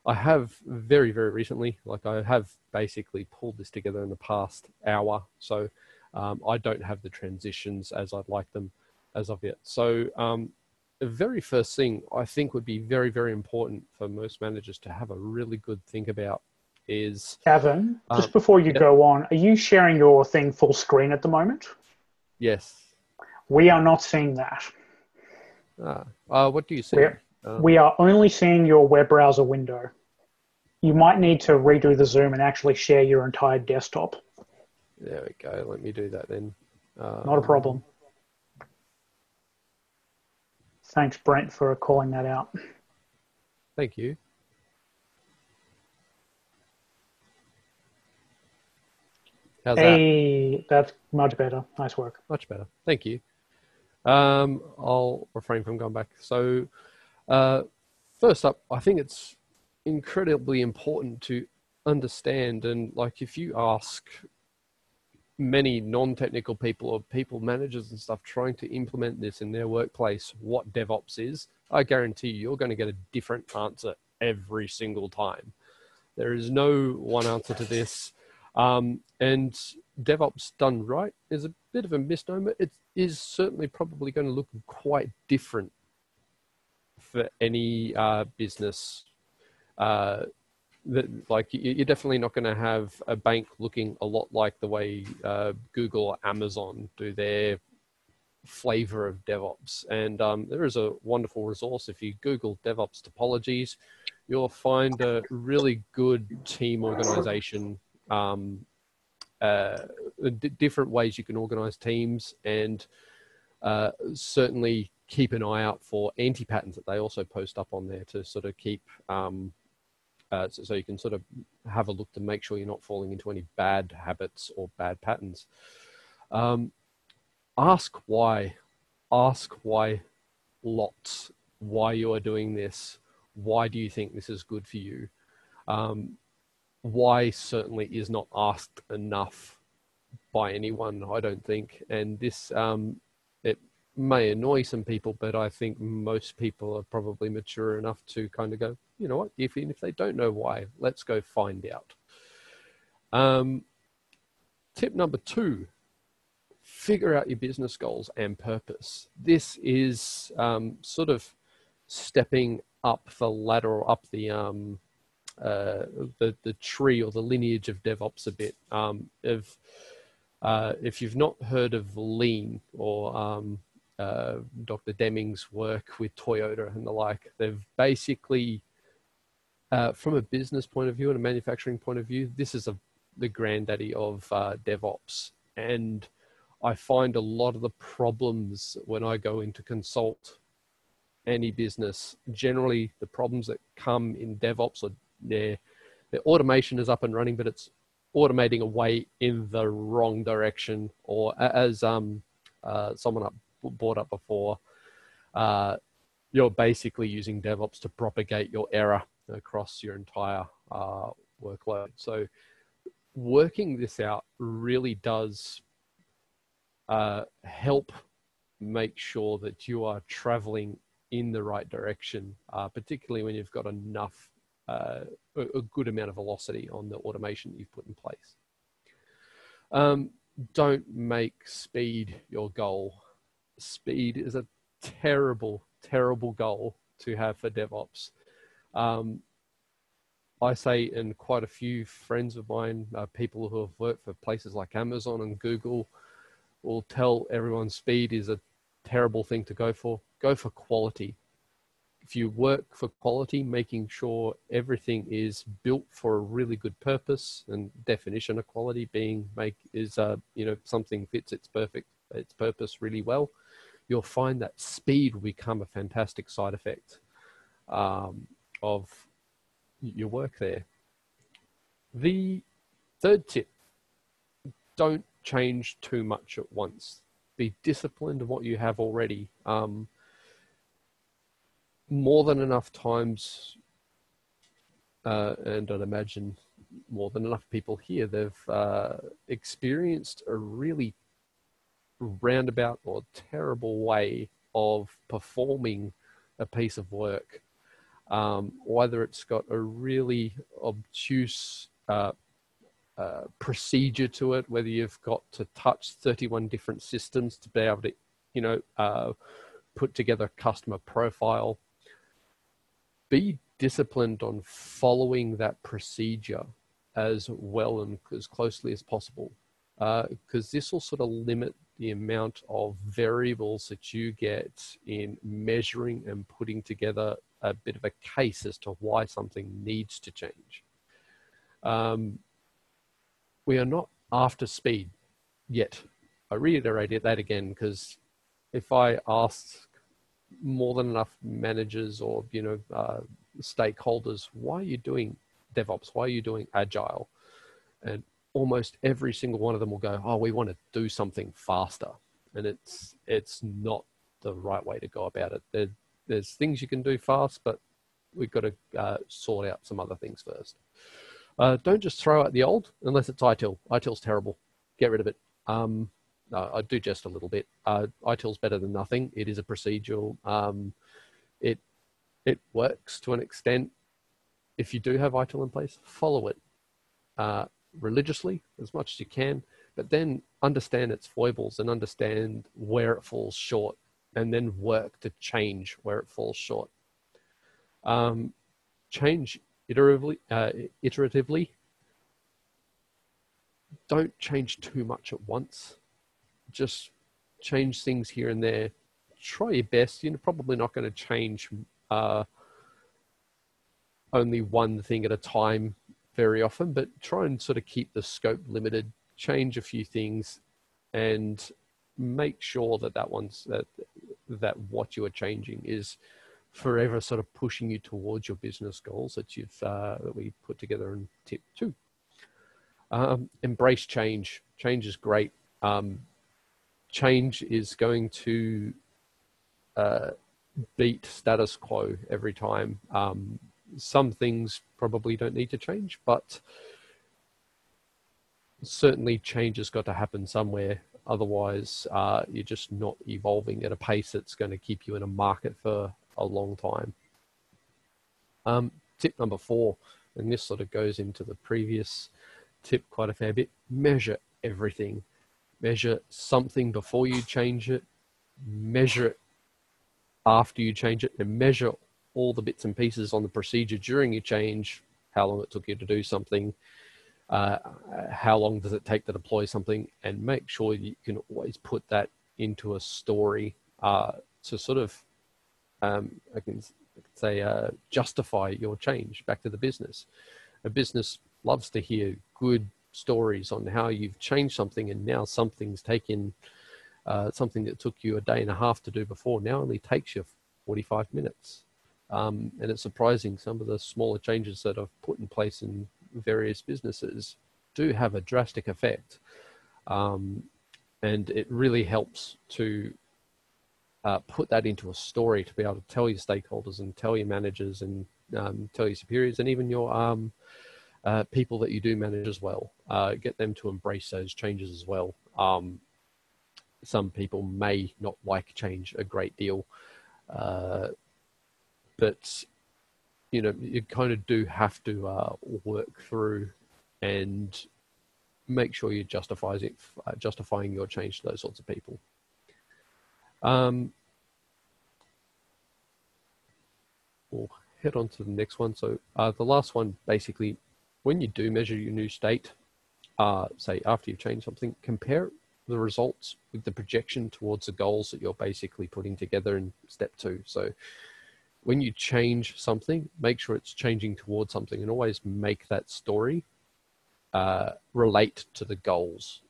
Speaker 10: I have very, very recently, like I have basically pulled this together in the past hour. So um, I don't have the transitions as I'd like them as of yet. So um, the very first thing I think would be very, very important for most managers to have a really good think about is
Speaker 1: just
Speaker 10: Um,
Speaker 1: before you
Speaker 10: yeah.
Speaker 1: go on, are you sharing your thing full screen at the moment?
Speaker 10: yes.
Speaker 1: We are not seeing that.
Speaker 10: Ah, uh, what do you see?
Speaker 1: We're-
Speaker 10: Uh,
Speaker 1: We are only seeing your web browser window. You might need to redo the Zoom and actually share your entire desktop.
Speaker 10: there we go. Let me do that then. Uh,
Speaker 1: Not a problem. Thanks, Brent, for calling that out.
Speaker 10: Thank you. How's that?
Speaker 1: Hey, that's much better. Nice work.
Speaker 10: Much better. Thank you. Um, I'll refrain from going back. So, uh, first up, I think it's incredibly important to understand and like if you ask many non-technical people or people managers and stuff trying to implement this in their workplace what devops is i guarantee you you're going to get a different answer every single time. There is no one answer to this. Um, and devops done right is a bit of a misnomer. It is certainly probably going to look quite different for any uh, business uh, that like you- you're definitely not going to have a bank looking a lot like the way uh, Google or Amazon do their flavor of DevOps. And um, there is a wonderful resource. If you Google DevOps topologies, you'll find a really good team organization, um, uh, different ways you can organize teams, and uh, certainly keep an eye out for anti patterns that they also post up on there to sort of keep. Um, uh, so, so, you can sort of have a look to make sure you're not falling into any bad habits or bad patterns. Um, ask why. Ask why lots. Why you are doing this. Why do you think this is good for you? Um, why certainly is not asked enough by anyone, I don't think. And this, um, may annoy some people, but I think most people are probably mature enough to kind of go, you know what, if, if they don't know why, let's go find out. Um, tip number two figure out your business goals and purpose. This is um, sort of stepping up the ladder or up the um, uh, the the tree or the lineage of DevOps a bit. Um, if uh, if you've not heard of Lean or um, uh, Dr. Deming's work with Toyota and the like, they've basically, uh, from a business point of view and a manufacturing point of view, this is a the granddaddy of uh, DevOps. And I find a lot of the problems when I go into consult any business, generally the problems that come in DevOps are there. The automation is up and running, but it's automating away in the wrong direction, or as um, uh, someone up, brought up before, uh, you're basically using DevOps to propagate your error across your entire uh, workload. So working this out really does uh, help make sure that you are traveling in the right direction, uh, particularly when you've got enough uh, a, good amount of velocity on the automation you've put in place. Um, don't make speed your goal. Speed is a terrible, terrible goal to have for DevOps. Um, I say, and quite a few friends of mine, uh, people who have worked for places like Amazon and Google, will tell everyone speed is a terrible thing to go for. Go for quality if you work for quality, making sure everything is built for a really good purpose, and definition of quality being make is uh, you know something fits its perfect its purpose really well, you'll find that speed will become a fantastic side effect um, of your work there. The third tip: don't change too much at once. Be disciplined in what you have already. Um, more than enough times, uh, and I'd imagine more than enough people here, they've uh, experienced a really roundabout or terrible way of performing a piece of work. Um, whether it's got a really obtuse uh, uh, procedure to it, whether you've got to touch 31 different systems to be able to, you know, uh, put together a customer profile, be disciplined on following that procedure as well and as closely as possible because uh, this will sort of limit the amount of variables that you get in measuring and putting together a bit of a case as to why something needs to change. Um, we are not after speed yet. I reiterated that again because if I asked more than enough managers or you know uh, stakeholders why are you doing devops why are you doing agile and almost every single one of them will go oh we want to do something faster and it's it's not the right way to go about it there, there's things you can do fast but we've got to uh, sort out some other things first uh, don't just throw out the old unless it's itil itil's terrible get rid of it um, uh, I do just a little bit. Uh, ITIL's better than nothing. It is a procedural. Um, it it works to an extent. If you do have ITIL in place, follow it uh, religiously as much as you can, but then understand its foibles and understand where it falls short, and then work to change where it falls short. Um, change iteratively. Uh, iteratively. Don't change too much at once just change things here and there. Try your best. You're probably not going to change uh, only one thing at a time very often, but try and sort of keep the scope limited. Change a few things, and make sure that that one's that that what you are changing is forever sort of pushing you towards your business goals that you've uh, that we put together in tip two. Um, embrace change. Change is great. Um, change is going to uh, beat status quo every time. Um, some things probably don't need to change, but certainly change has got to happen somewhere. Otherwise, uh, you're just not evolving at a pace that's going to keep you in a market for a long time. Um, tip number four, and this sort of goes into the previous tip quite a fair bit measure everything. Measure something before you change it, measure it after you change it, and measure all the bits and pieces on the procedure during your change, how long it took you to do something, uh, how long does it take to deploy something, and make sure you can always put that into a story uh, to sort of, um, I, can, I can say, uh, justify your change back to the business. A business loves to hear good stories on how you've changed something and now something's taken uh, something that took you a day and a half to do before now only takes you 45 minutes. Um, and it's surprising some of the smaller changes that I've put in place in various businesses do have a drastic effect. Um, and it really helps to uh, put that into a story to be able to tell your stakeholders and tell your managers and um, tell your superiors and even your um, uh, people that you do manage as well. Uh, get them to embrace those changes as well. Um, some people may not like change a great deal, but you know you kind of do have to uh, work through and make sure you're justifying it, uh, justifying your change to those sorts of people. Um, we'll head on to the next one. So uh, the last one basically when you do measure your new state, uh, say after you've changed something, compare the results with the projection towards the goals that you're basically putting together in step two. So when you change something, make sure it's changing towards something and always make that story uh, relate to the goals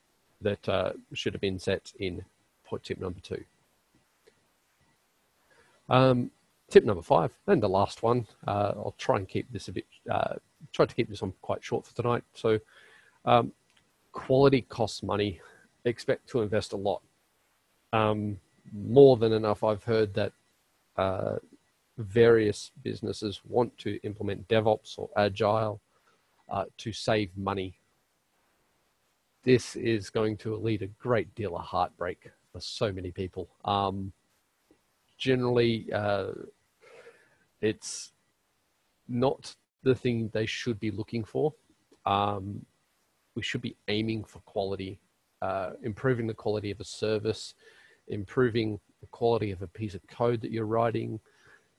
Speaker 10: that uh, should have been set in tip number two. Um, tip number five, and the last one, uh, I'll try and keep this a bit, uh, try to keep this one quite short for tonight. So, um, quality costs money. Expect to invest a lot. Um, more than enough. I've heard that uh, various businesses want to implement DevOps or Agile uh, to save money. This is going to lead a great deal of heartbreak for so many people. Um, generally, uh, it's not the thing they should be looking for. Um, we should be aiming for quality, uh, improving the quality of a service, improving the quality of a piece of code that you're writing,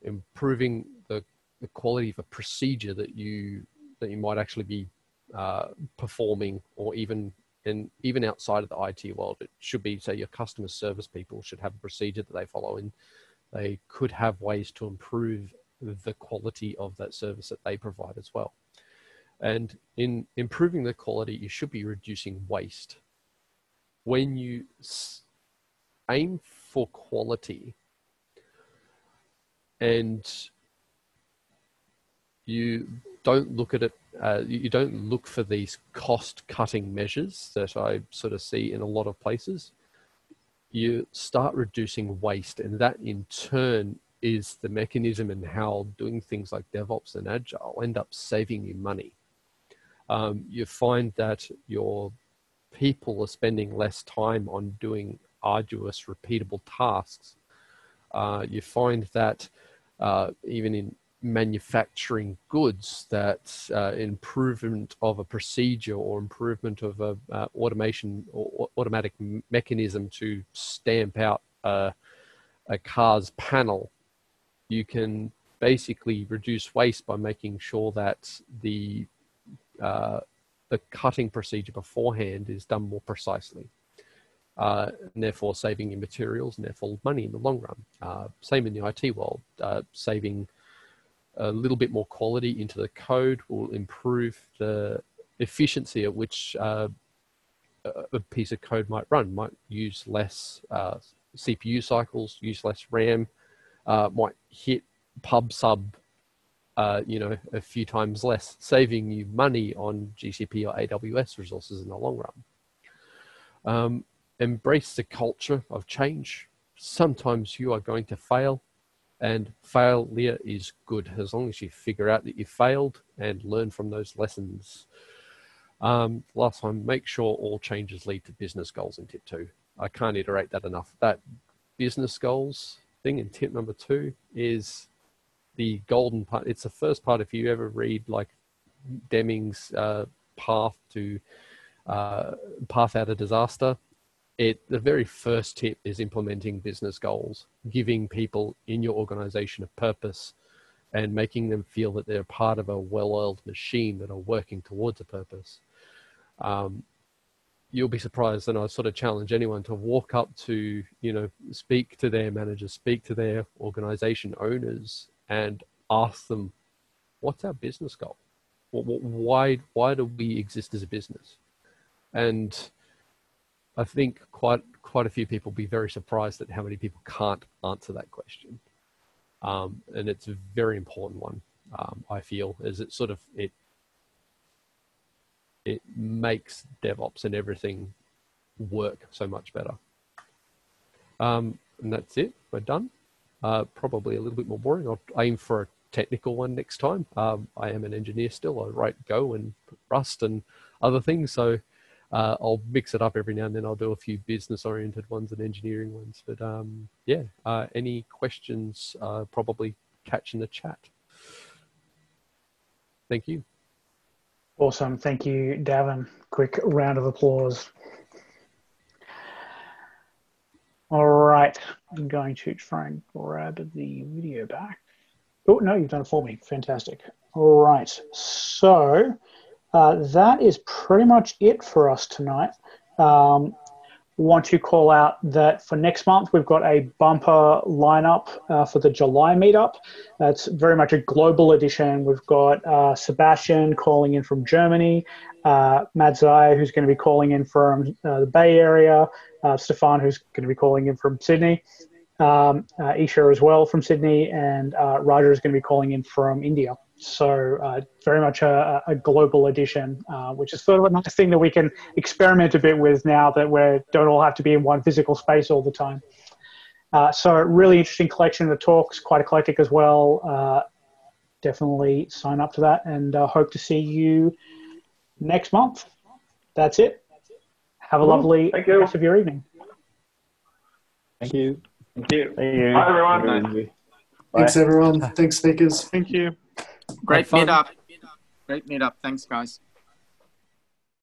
Speaker 10: improving the, the quality of a procedure that you that you might actually be uh, performing, or even and even outside of the IT world, it should be say your customer service people should have a procedure that they follow, and they could have ways to improve the quality of that service that they provide as well. And in improving the quality, you should be reducing waste. When you aim for quality and you don't look at it, uh, you don't look for these cost cutting measures that I sort of see in a lot of places. You start reducing waste, and that in turn is the mechanism and how doing things like DevOps and Agile end up saving you money. Um, you find that your people are spending less time on doing arduous, repeatable tasks. Uh, you find that uh, even in manufacturing goods, that uh, improvement of a procedure or improvement of a uh, automation or automatic mechanism to stamp out a car's panel you can basically reduce waste by making sure that the uh, the cutting procedure beforehand is done more precisely. Uh, and therefore saving your materials and therefore money in the long run. Uh, same in the IT world, uh, saving a little bit more quality into the code will improve the efficiency at which uh, a piece of code might run. Might use less uh, CPU cycles, use less RAM, uh, might hit pub sub uh, you know, a few times less, saving you money on GCP or AWS resources in the long run. Um, embrace the culture of change. Sometimes you are going to fail, and failure is good as long as you figure out that you failed and learn from those lessons. Um, last time, make sure all changes lead to business goals in tip two. I can't iterate that enough. That business goals thing in tip number two is the golden part. It's the first part. If you ever read like Deming's uh, path to uh, path out of disaster, it the very first tip is implementing business goals, giving people in your organization a purpose, and making them feel that they're part of a well-oiled machine that are working towards a purpose. Um, you'll be surprised, and I sort of challenge anyone to walk up to, you know, speak to their managers, speak to their organization owners, and ask them, what's our business goal? Why, why do we exist as a business? And I think quite, quite a few people be very surprised at how many people can't answer that question. Um, and it's a very important one, um, I feel, is it sort of, it, it makes DevOps and everything work so much better. Um, and that's it. We're done. Uh, probably a little bit more boring. I'll aim for a technical one next time. Um, I am an engineer still. I write Go and Rust and other things. So uh, I'll mix it up every now and then. I'll do a few business oriented ones and engineering ones. But um, yeah, uh, any questions, uh, probably catch in the chat. Thank you.
Speaker 1: Awesome. Thank you, Davin. Quick round of applause. All right, I'm going to try and grab the video back. Oh, no, you've done it for me. Fantastic. All right, so uh, that is pretty much it for us tonight. Um, want to call out that for next month we've got a bumper lineup uh, for the July meetup. That's very much a global edition. We've got uh, Sebastian calling in from Germany, uh, Madzai who's going to be calling in from uh, the Bay Area, uh, Stefan who's going to be calling in from Sydney, um, uh, Isha as well from Sydney, and Roger is going to be calling in from India. So uh, very much a, a global edition, uh, which is sort of a nice thing that we can experiment a bit with now that we don't all have to be in one physical space all the time. Uh, so really interesting collection of talks, quite eclectic as well. Uh, definitely sign up to that and uh, hope to see you next month. That's it. Have a lovely rest of your evening.
Speaker 4: Thank you.
Speaker 2: Thank you.
Speaker 11: Thank you.
Speaker 2: Bye, everyone.
Speaker 5: Thanks, everyone. Thanks, speakers.
Speaker 11: Thank you. Great meetup. Great meetup. Thanks, guys.